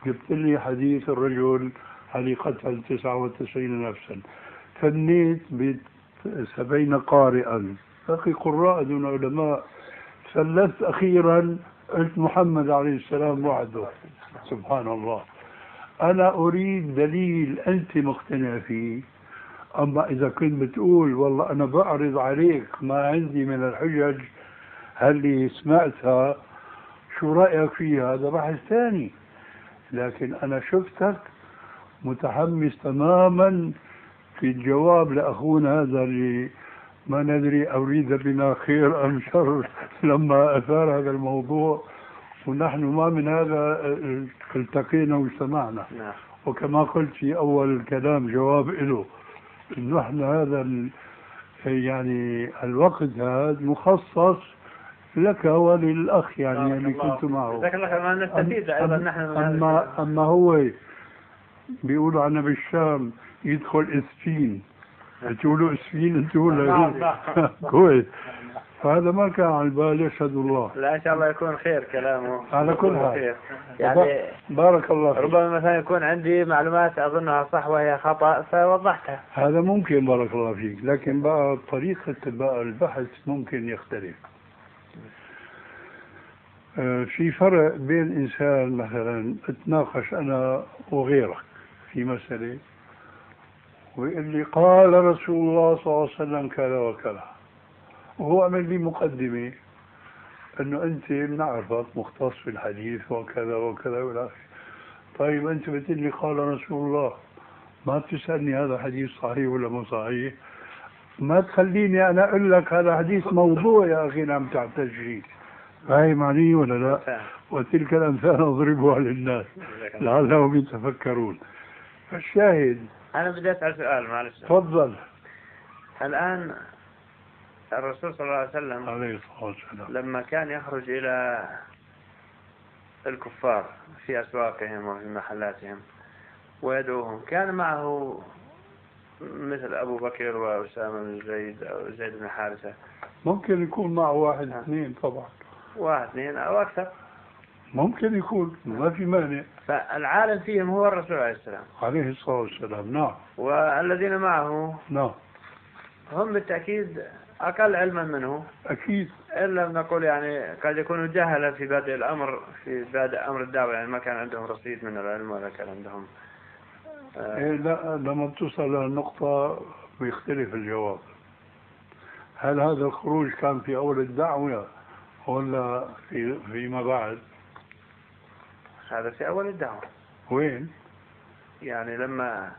جبت لي حديث الرجل علي قتل 99 نفسا. فنيت ب 70 قارئا. أخي قراء دون علماء. ثلثت أخيرا قلت محمد عليه السلام وحده. سبحان الله. أنا أريد دليل أنت مقتنع فيه. أما إذا كنت بتقول والله أنا بعرض عليك ما عندي من الحجج هل سمعتها شو رأيك فيها هذا بحث ثاني؟ لكن أنا شفتك متحمس تماما في الجواب لأخونا هذا اللي ما ندري أريد بنا خير أم شر لما أثار هذا الموضوع ونحن ما من هذا التقينا واجتمعنا. نعم. وكما قلت في أول الكلام جواب له إحنا هذا يعني الوقت هذا مخصص لك وللأخ يعني اللي كنت معه. جزاك الله خير. ما نستفيد أيضا. نحن أما. أما هو بيقولوا عنا بالشام يدخل إسفين. بتقولوا إسفين؟ أنتوا ولا نعم. كويس. فهذا ما كان على البال يشهد الله. لا إن شاء الله يكون خير كلامه. على كل حال. خير. يعني بارك الله فيك. ربما مثلا يكون عندي معلومات أظنها صح وهي خطأ فوضحتها. هذا ممكن بارك الله فيك لكن بقى طريقة بقى البحث ممكن يختلف. في فرق بين إنسان مثلا أتناقش أنا وغيرك في مسألة ويقول لي قال رسول الله صلى الله عليه وسلم كذا وكذا وهو عمل لي مقدمة أنه أنت بنعرفك مختص في الحديث وكذا وكذا والى. طيب أنت بتقول لي قال رسول الله ما بتسألني هذا حديث صحيح ولا مو صحيح ما تخليني أنا أقول لك هذا حديث موضوع يا أخي عم تعتج فيه فاهم علي ولا لا. وتلك الأمثال أضربها للناس. لعلهم يتفكرون. فالشاهد. أنا بدي أسأل سؤال معلش. تفضل. الآن الرسول صلى الله عليه وسلم عليه الصلاة والسلام. لما كان يخرج إلى الكفار في أسواقهم وفي محلاتهم ويدعوهم كان معه مثل أبو بكر وأسامة بن زيد أو زيد بن حارثة. ممكن يكون معه واحد نعم. اثنين طبعا. واحد اثنين أو أكثر. ممكن يكون ما في مانع. فالعالم فيهم هو الرسول عليه السلام. عليه الصلاة والسلام نعم. والذين معه نعم. هم بالتأكيد أقل علما منه. أكيد. إن لم نقول يعني قد يكونوا جهلة في بادئ الأمر في بادئ أمر الدعوة يعني ما كان عندهم رصيد من العلم ولا كان عندهم آه، إيه لا لما بتوصل للنقطة بيختلف الجواب. هل هذا الخروج كان في أول الدعوة؟ ولا في فيما بعد. هذا في أول الدعوة. وين؟ يعني لما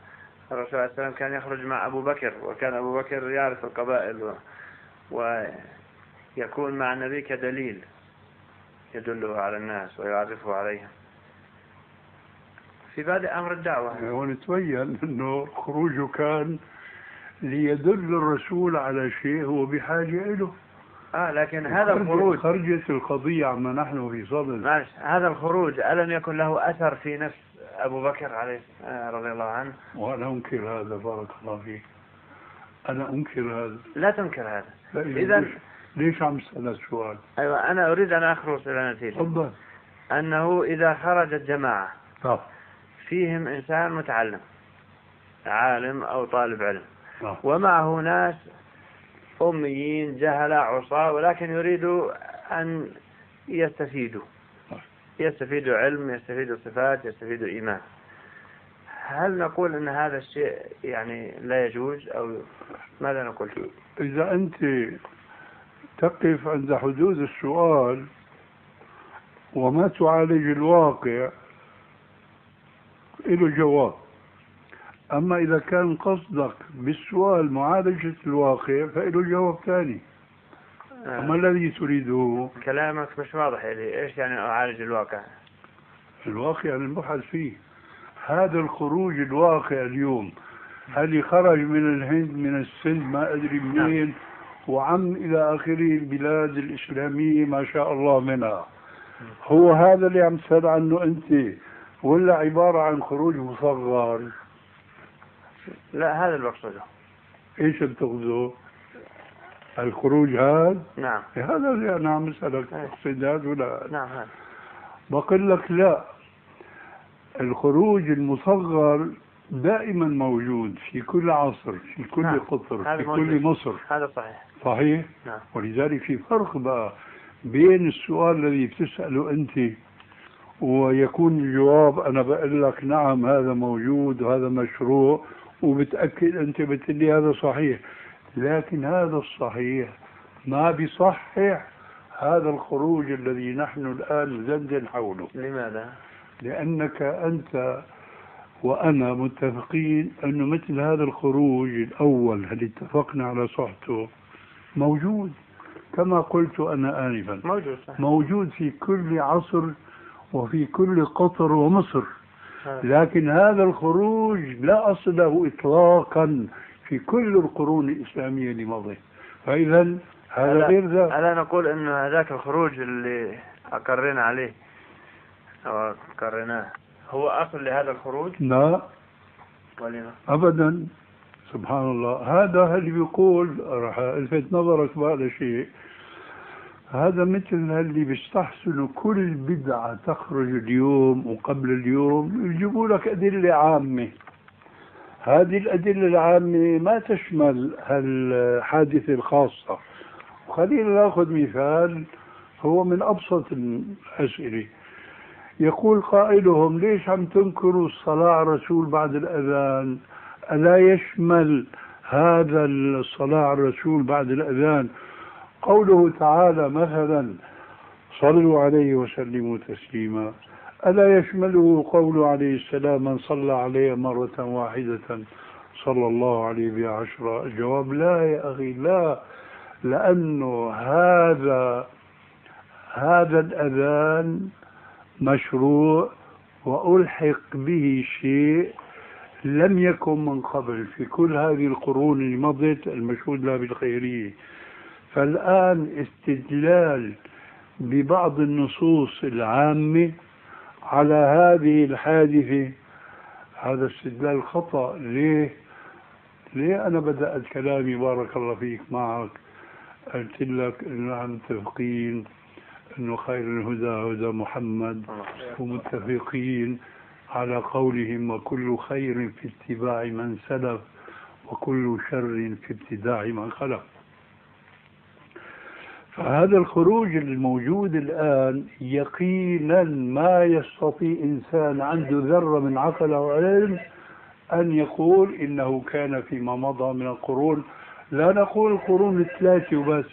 الرسول عليه السلام كان يخرج مع أبو بكر وكان أبو بكر يعرف القبائل و... ويكون مع النبي كدليل يدله على الناس ويعرفه عليهم. في بادئ أمر الدعوة. ونتبين أنه خروجه كان ليدل الرسول على شيء هو بحاجة له آه لكن هذا الخروج خرجت القضية عما نحن في صدد هذا الخروج ألم يكن له أثر في نفس أبو بكر عليه آه، رضي الله عنه؟ وأنا أنكر هذا بارك الله فيك. أنا أنكر هذا. لا تنكر هذا. إذا ليش عم تسأل السؤال؟ أيوة أنا أريد أن أخرج إلى نتيجة. تفضل. أنه إذا خرجت جماعة طب. فيهم إنسان متعلم عالم أو طالب علم طب. ومعه ناس أميين جهلة عصاة ولكن يريدوا أن يستفيدوا يستفيدوا علم يستفيدوا صفات يستفيدوا إيمان. هل نقول أن هذا الشيء يعني لا يجوز أو ماذا نقول؟ إذا أنت تقف عند حدود السؤال وما تعالج الواقع له جواب أما إذا كان قصدك بالسؤال معالجة الواقع فإله جواب ثاني آه. الذي تريده؟ كلامك مش واضح لي إيش يعني أعالج الواقع؟ الواقع يعني المبحث فيه هذا الخروج الواقع اليوم هل خرج من الهند من السند ما أدري منين نعم. وعم إلى آخره البلاد الإسلامية ما شاء الله منها هو هذا اللي عم تسأل عنه أنت ولا عبارة عن خروج مصغر لا هذا اللي بقصده إيش بتقصده؟ الخروج هذا؟ نعم هذا اللي أنا عم أسألك إيه. تقصد هذا ولا نعم هذا بقول لك لا الخروج المصغر دائما موجود في كل عصر في كل نعم. قطر في كل مصر هذا صحيح صحيح نعم. ولذلك في فرق بقى بين السؤال الذي بتسأله أنت ويكون الجواب أنا بقول لك نعم هذا موجود وهذا مشروع وبتأكد أنت بتقول هذا صحيح. لكن هذا الصحيح ما بيصحح هذا الخروج الذي نحن الآن ندندن حوله. لماذا؟ لأنك أنت وأنا متفقين أنه مثل هذا الخروج الأول اللي اتفقنا على صحته موجود. كما قلت أنا آنفا. موجود صحيح. موجود في كل عصر وفي كل قطر ومصر. لكن هذا الخروج لا أصل له إطلاقا في كل القرون الإسلامية اللي مضت فإذا هذا غير ذلك ألا نقول أن هذاك الخروج اللي أقرنا عليه أو أقرناه هو أصل لهذا الخروج؟ لا. ولما؟ أبدا. سبحان الله. هذا اللي بيقول راح ألفت نظرك بهذا الشيء هذا مثل اللي بيستحسنوا كل بدعة تخرج اليوم وقبل اليوم يجيبوا لك أدلة عامة. هذه الأدلة العامة ما تشمل الحادثة الخاصة. وخلينا ناخذ مثال هو من أبسط الأسئلة. يقول قائلهم ليش عم تنكروا الصلاة على الرسول بعد الأذان؟ ألا يشمل هذا الصلاة على الرسول بعد الأذان؟ قوله تعالى مثلا صلوا عليه وسلموا تسليما. ألا يشمله قوله عليه السلام من صلى عليه مرة واحدة صلى الله عليه بها عشرة الجواب لا يا أخي لا لأنه هذا هذا الأذان مشروع وألحق به شيء لم يكن من قبل. في كل هذه القرون اللي مضت المشهود لها بالخيرية فالآن استدلال ببعض النصوص العامة على هذه الحادثة. هذا استدلال خطأ. ليه؟ ليه أنا بدأت كلامي بارك الله فيك معك؟ قلت لك إنه متفقين أنه خير الهدى هدى محمد ومتفقين على قولهم وكل خير في اتباع من سلف وكل شر في ابتداع من خلف. فهذا الخروج الموجود الآن يقينا ما يستطيع إنسان عنده ذرة من عقل أو علم أن يقول إنه كان فيما مضى من القرون. لا نقول القرون الثلاثة وبس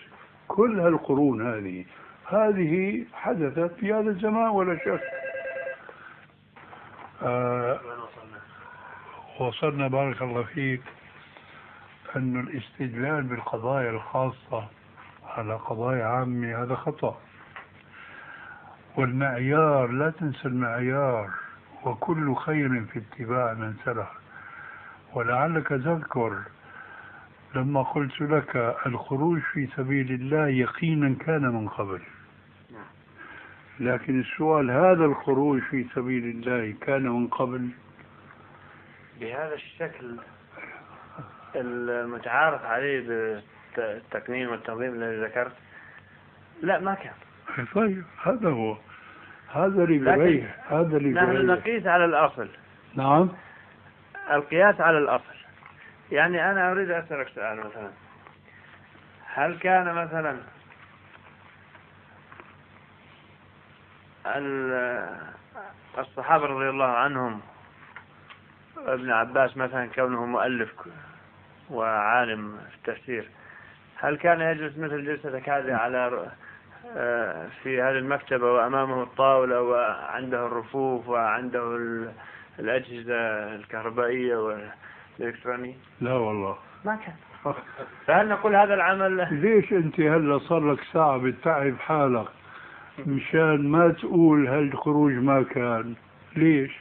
كل هالقرون هذه. هذه حدثت في هذا الزمان ولا شك. آه وصلنا بارك الله فيك أن الاستدلال بالقضايا الخاصة على قضايا عامة هذا خطأ. والمعيار لا تنسى المعيار. وكل خير في اتباع من سلف. ولعلك تذكر لما قلت لك الخروج في سبيل الله يقينا كان من قبل. لكن السؤال هذا الخروج في سبيل الله كان من قبل؟ بهذا الشكل المتعارف عليه بالتقنين والتنظيم الذي ذكرت. لا ما كان. طيب هذا هو. هذا اللي بريح هذا اللي نحن نقيس على الأصل. نعم. القياس على الأصل. يعني أنا أريد أسألك سؤال مثلا. هل كان مثلا الصحابة رضي الله عنهم ابن عباس مثلا كونه مؤلف وعالم في التفسير هل كان يجلس مثل جلسة هذه على آه، في هذه المكتبة وأمامه الطاولة وعنده الرفوف وعنده الأجهزة الكهربائية والإلكترونية؟ لا والله. ما كان. فهل نقول هذا العمل؟ ليش أنت هلا صار لك ساعة بتتعب حالك؟ مشان ما تقول هالخروج ما كان. ليش؟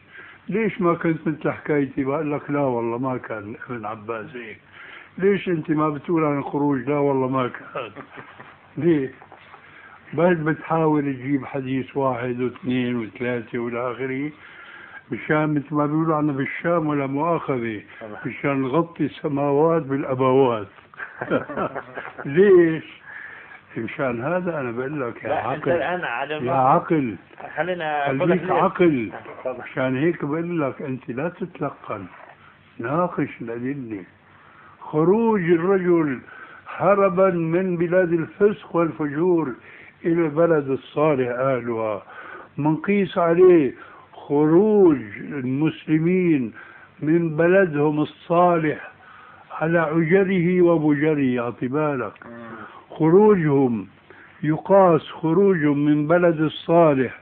ليش ما كنت مثل حكايتي؟ بقول لك لا والله ما كان ابن عباس هيك. ليش انت ما بتقول عن الخروج؟ لا والله ما كان. ليه؟ بس بتحاول تجيب حديث واحد واثنين وثلاثة والى آخره مشان مثل ما بيقولوا عنا بالشام ولا مؤاخذة مشان نغطي السماوات بالأبوات. ليش؟ مشان هذا أنا بقول لك يا عقل. يا عقل. خلينا خليك عقل. مشان هيك بقول لك أنت لا تتلقن. ناقش الادله خروج الرجل هربا من بلاد الفسق والفجور إلى البلد الصالح أهلها. منقيس عليه خروج المسلمين من بلدهم الصالح على عجره وبجره اعطي بالك خروجهم يقاس خروجهم من بلد الصالح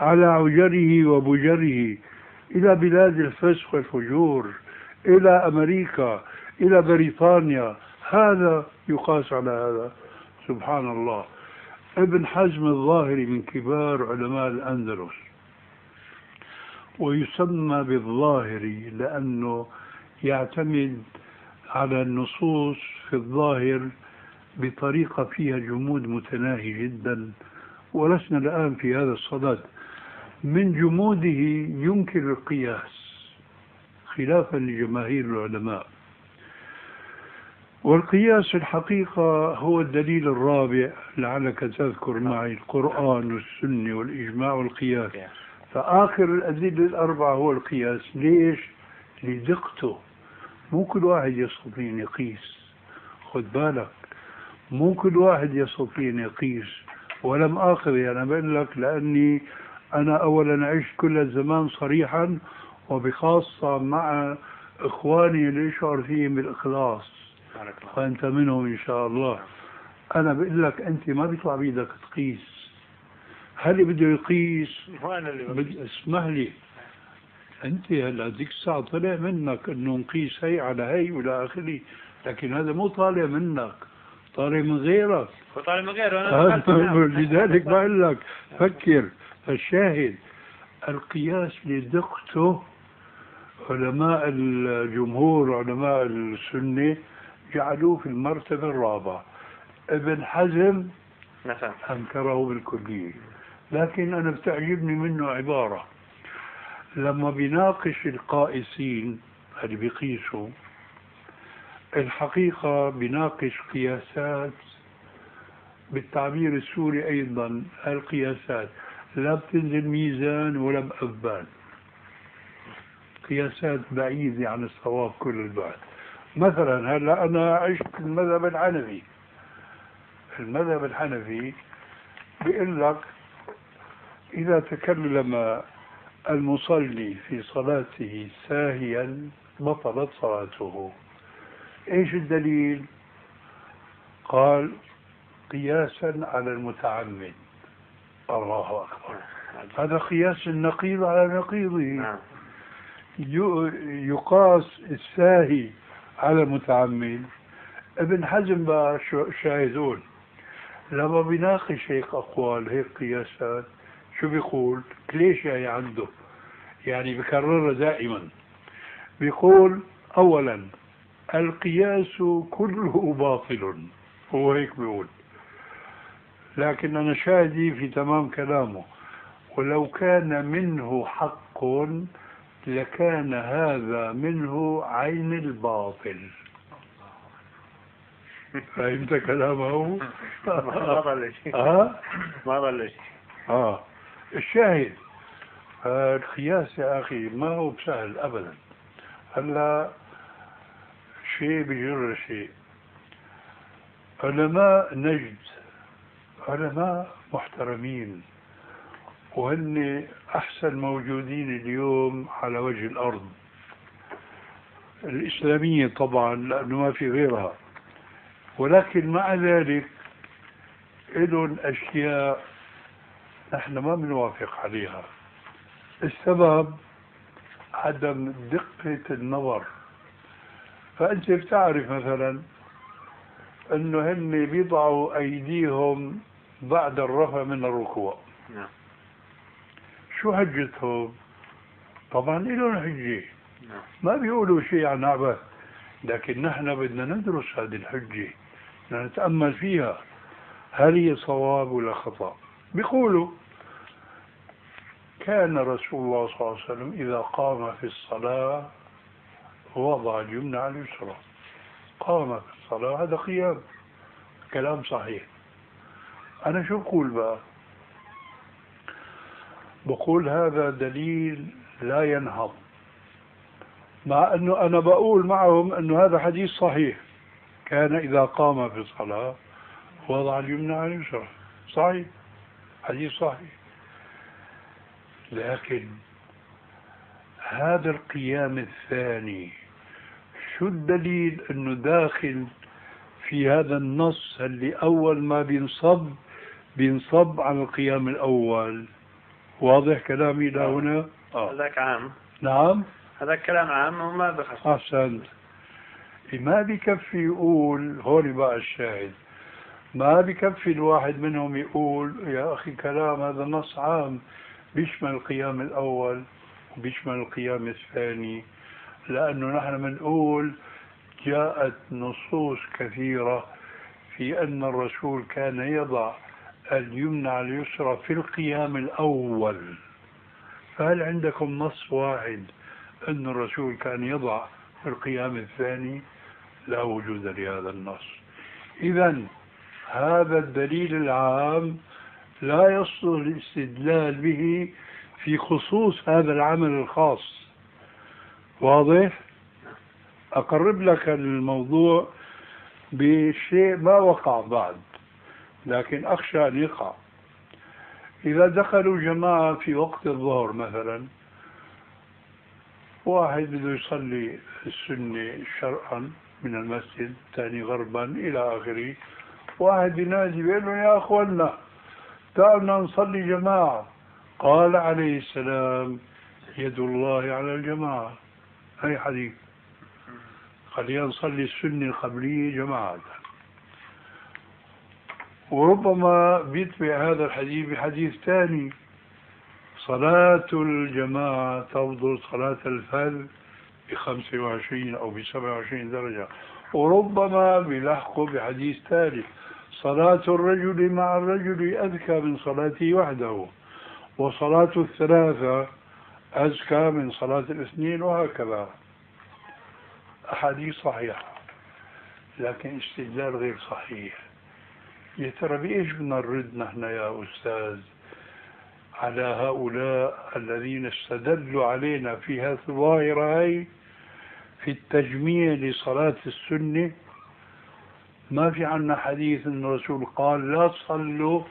على عجره وبجره إلى بلاد الفسق والفجور إلى أمريكا إلى بريطانيا. هذا يقاس على هذا. سبحان الله ابن حزم الظاهري من كبار علماء الأندلس. ويسمى بالظاهري لأنه يعتمد على النصوص في الظاهر بطريقة فيها جمود متناهي جدا. ولسنا الآن في هذا الصدد. من جموده ينكر القياس خلافا لجماهير العلماء. والقياس الحقيقة هو الدليل الرابع لعلك تذكر معي القرآن والسنة والإجماع والقياس. فآخر الأدلة الأربعة هو القياس. ليش؟ لدقته. مو كل واحد يستطيع يقيس خذ بالك. مو كل واحد يستطيع أن يقيس ولم آخذ أنا بقول لك لأني أنا أولا عشت كل الزمان صريحا وبخاصة مع إخواني اللي يشعر فيهم بالإخلاص. وأنت منهم إن شاء الله. أنا بقول لك أنت ما بيطلع بيدك تقيس. هل بده يقيس؟ وأنا اللي بد... اسمح لي. أنت هلا ذيك الساعة طلع منك إنه نقيس هي على هي وإلى آخره. لكن هذا مو طالع منك. طالع من غيرك. وطالع من غيره لذلك بقول لك فكر. فالشاهد القياس لدقته علماء الجمهور علماء السنة جعلوه في المرتبة الرابعة. ابن حزم نعم. أنكره بالكلية لكن أنا بتعجبني منه عبارة. لما بيناقش القائسين اللي بيقيسوا الحقيقة بناقش قياسات بالتعبير السوري أيضا. القياسات لا بتنزل ميزان ولا بأبان. قياسات بعيدة عن الصواب كل البعد. مثلا هلا أنا عشت المذهب الحنفي. المذهب الحنفي بيقول لك إذا تكلم المصلي في صلاته ساهيا بطلت صلاته. إيش الدليل؟ قال قياسا على المتعمد. الله أكبر. هذا قياس النقيض على نقيضه. نعم. يقاس الساهي على المتعمد ابن حزم بقى شاهدون. لما بيناقش هيك أقوال هيك قياسات شو بيقول؟ ليش هي عنده؟ يعني بكررها دائما. بيقول أولا القياس كله باطل. هو هيك بيقول. لكن أنا شاهدي في تمام كلامه. ولو كان منه حق لكان هذا منه عين الباطل. فهمت كلامه؟ ما ضل شيء. ها؟ ما ضل شيء. آه. الشاهد القياس يا أخي ما هو بسهل ابدا. هلا شيء بجر شيء. علماء نجد علماء محترمين. وهن أحسن موجودين اليوم على وجه الأرض. الإسلامية طبعا لأنه ما في غيرها. ولكن مع ذلك لهم أشياء نحن ما بنوافق عليها. السبب عدم دقة النظر. فأنت بتعرف مثلا أنه هن بيضعوا أيديهم بعد الرفع من الركوع؟ نعم. شو حجتهم؟ طبعا لهم حجة نعم. ما بيقولوا شيء عن عبث لكن نحن بدنا ندرس هذه الحجة بدنا نتأمل فيها. هل هي صواب ولا خطأ؟ بيقولوا كان رسول الله صلى الله عليه وسلم إذا قام في الصلاة وضع اليمنى على اليسرى. قام في الصلاة هذا قيام. كلام صحيح. أنا شو بقول بقى؟ بقول هذا دليل لا ينهض. مع أنه أنا بقول معهم أنه هذا حديث صحيح. كان إذا قام في الصلاة وضع اليمنى على اليسرى. صحيح. حديث صحيح. لكن هذا القيام الثاني شو الدليل أنه داخل في هذا النص اللي أول ما بينصب بينصب على القيام الأول؟ واضح كلامي إلى هنا؟ آه. هذاك عام. نعم. هذا كلام عام وما بخص أحسنت. ما بكفي يقول هون بقى الشاهد. ما بكفي الواحد منهم يقول يا أخي كلام هذا نص عام. بيشمل القيام الأول وبيشمل القيام الثاني. لأنه نحن بنقول جاءت نصوص كثيرة في أن الرسول كان يضع اليمنى على اليسرى في القيام الأول. فهل عندكم نص واحد أن الرسول كان يضع في القيام الثاني؟ لا وجود لهذا النص. إذا هذا الدليل العام لا يصلح الاستدلال به في خصوص هذا العمل الخاص. واضح؟ أقرب لك الموضوع بشيء ما وقع بعد. لكن أخشى أن يقع. إذا دخلوا جماعة في وقت الظهر مثلا واحد بده يصلي السنة شرقا من المسجد ثاني غربا إلى آخره. واحد ينادي بيقول له يا أخوانا تعالوا نصلي جماعة. قال عليه السلام يد الله على الجماعة. هي حديث؟ خلينا نصلي السنة القبلية جماعة. وربما بيتبع هذا الحديث بحديث ثاني. صلاة الجماعة تفضل صلاة الفرد ب 25 أو ب 27 درجة. وربما بيلحقه بحديث ثالث. صلاة الرجل مع الرجل أذكى من صلاته وحده. وصلاة الثلاثة أزكى من صلاة الاثنين وهكذا. أحاديث صحيحة لكن استدلال غير صحيح. يا ترى بإيش بدنا نرد نحن يا أستاذ على هؤلاء الذين استدلوا علينا في هذه الظاهرة هاي في التجميع لصلاة السنة؟ ما في عنا حديث أن الرسول قال لا تصلوا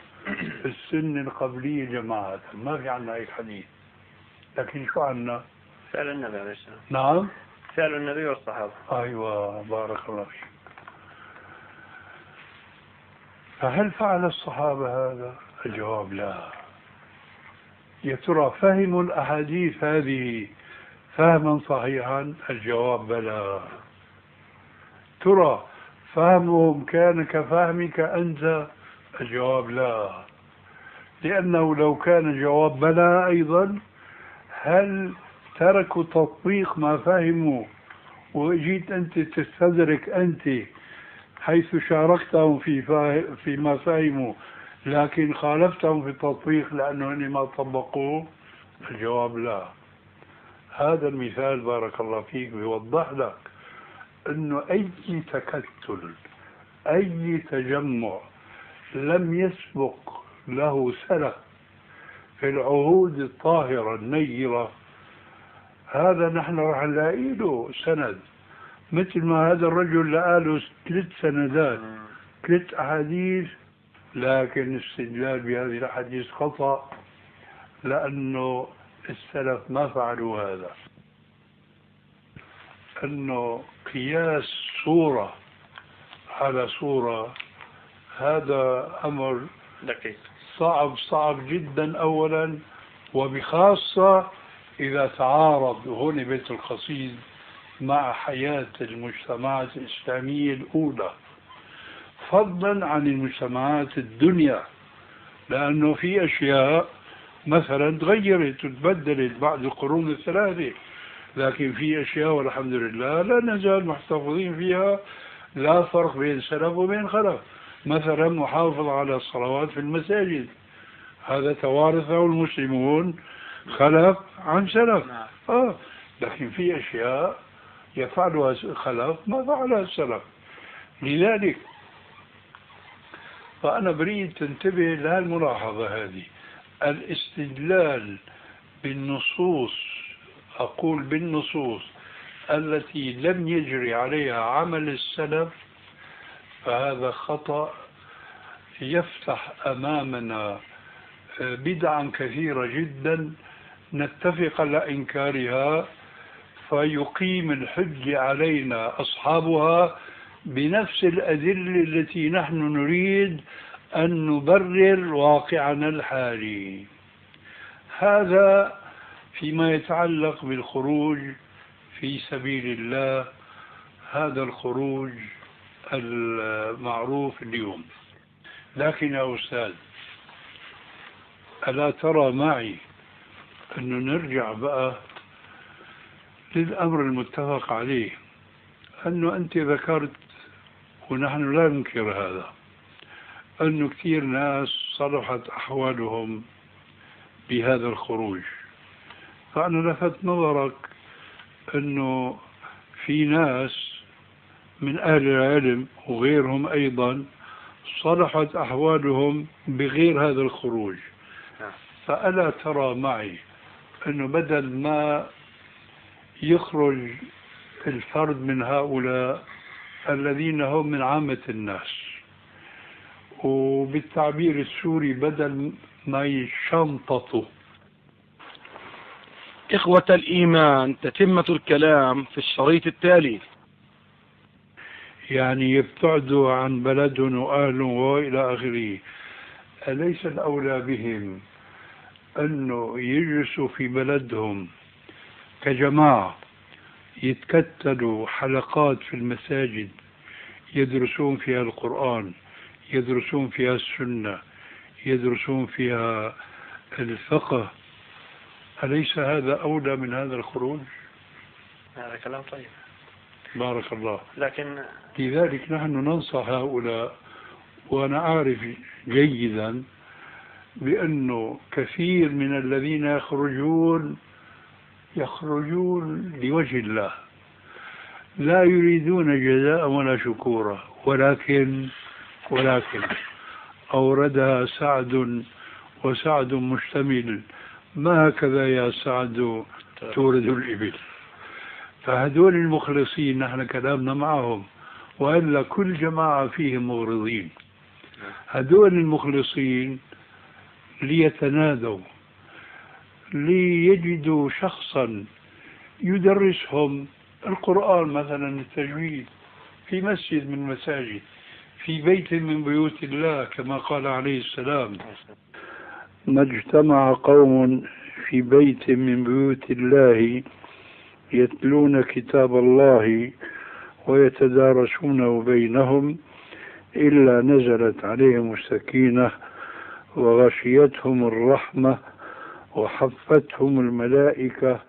في السنة القبلية جماعة ما في عنا هيك حديث. لكن شو عنا؟ فعل النبي عليه السلام. نعم؟ فعل النبي والصحابة. أيوة بارك الله فيك. فهل فعل الصحابة هذا؟ الجواب لا. يا ترى فهموا الأحاديث هذه فهما صحيحا؟ الجواب بلى. ترى فهمهم كان كفهمك أنت؟ الجواب لا. لأنه لو كان الجواب بلى أيضا هل تركوا تطبيق ما فهموا وجيت أنت تستدرك أنت حيث شاركتهم في فيما فهموا لكن خالفتهم في التطبيق لأنهم ما طبقوه؟ الجواب لا. هذا المثال بارك الله فيك بيوضح لك إنه أي تكتل أي تجمع لم يسبق له سلف في العهود الطاهرة النيرة هذا نحن راح نلاقي له سند. مثل ما هذا الرجل لقى له ثلاث سندات ثلاث أحاديث لكن استدلال بهذه الأحاديث خطأ لأنه السلف ما فعلوا هذا. أنه قياس صورة على صورة هذا أمر دقيق. صعب صعب جدا أولا وبخاصة إذا تعارض هون بيت القصيد مع حياة المجتمعات الإسلامية الأولى فضلا عن المجتمعات الدنيا لأنه في أشياء مثلا تغيرت وتبدلت بعد القرون الثلاثة لكن في أشياء والحمد لله لا نزال محتفظين فيها لا فرق بين سلف وبين خلف مثلا محافظة على الصلوات في المساجد هذا توارثه المسلمون خلف عن سلف نعم. آه لكن في أشياء يفعلها الخلف ما فعلها السلف. لذلك فأنا بريد تنتبه لهالملاحظة هذه. الاستدلال بالنصوص أقول بالنصوص التي لم يجري عليها عمل السلف فهذا خطأ يفتح أمامنا بدعا كثيرة جدا. نتفق على إنكارها. فيقيم الحجة علينا أصحابها بنفس الأدلة التي نحن نريد أن نبرر واقعنا الحالي. هذا فيما يتعلق بالخروج في سبيل الله هذا الخروج المعروف اليوم. لكن يا أستاذ ألا ترى معي أنه نرجع بقى للأمر المتفق عليه أنه أنت ذكرت ونحن لا ننكر هذا أنه كثير ناس صلحت أحوالهم بهذا الخروج فأنا لفت نظرك أنه في ناس من أهل العلم وغيرهم أيضا صلحت أحوالهم بغير هذا الخروج نعم. فألا ترى معي أنه بدل ما يخرج الفرد من هؤلاء الذين هم من عامة الناس. وبالتعبير السوري بدل ما يشنططوا. إخوة الإيمان تتمة الكلام في الشريط التالي. يعني يبتعدوا عن بلدهم وأهلهم وإلى آخره. أليس الأولى بهم أنه يجلسوا في بلدهم؟ كجماعة يتكتلوا حلقات في المساجد يدرسون فيها القرآن يدرسون فيها السنة يدرسون فيها الفقه. أليس هذا أولى من هذا الخروج؟ هذا كلام طيب. بارك الله. لكن لذلك نحن ننصح هؤلاء وأنا أعرف جيدا بأنه كثير من الذين يخرجون يخرجون لوجه الله. لا يريدون جزاء ولا شكورا ولكن ولكن أوردها سعد وسعد مشتمل. ما هكذا يا سعد تورد الإبل؟ فهذول المخلصين نحن كلامنا معهم وإلا كل جماعة فيهم مغرضين. هذول المخلصين ليتنادوا ليجدوا شخصا يدرسهم القرآن مثلا التجويد في مسجد من المساجد في بيت من بيوت الله كما قال عليه السلام. ما اجتمع قوم في بيت من بيوت الله يتلون كتاب الله ويتدارسونه بينهم إلا نزلت عليهم السكينة وغشيتهم الرحمة وحفتهم الملائكة.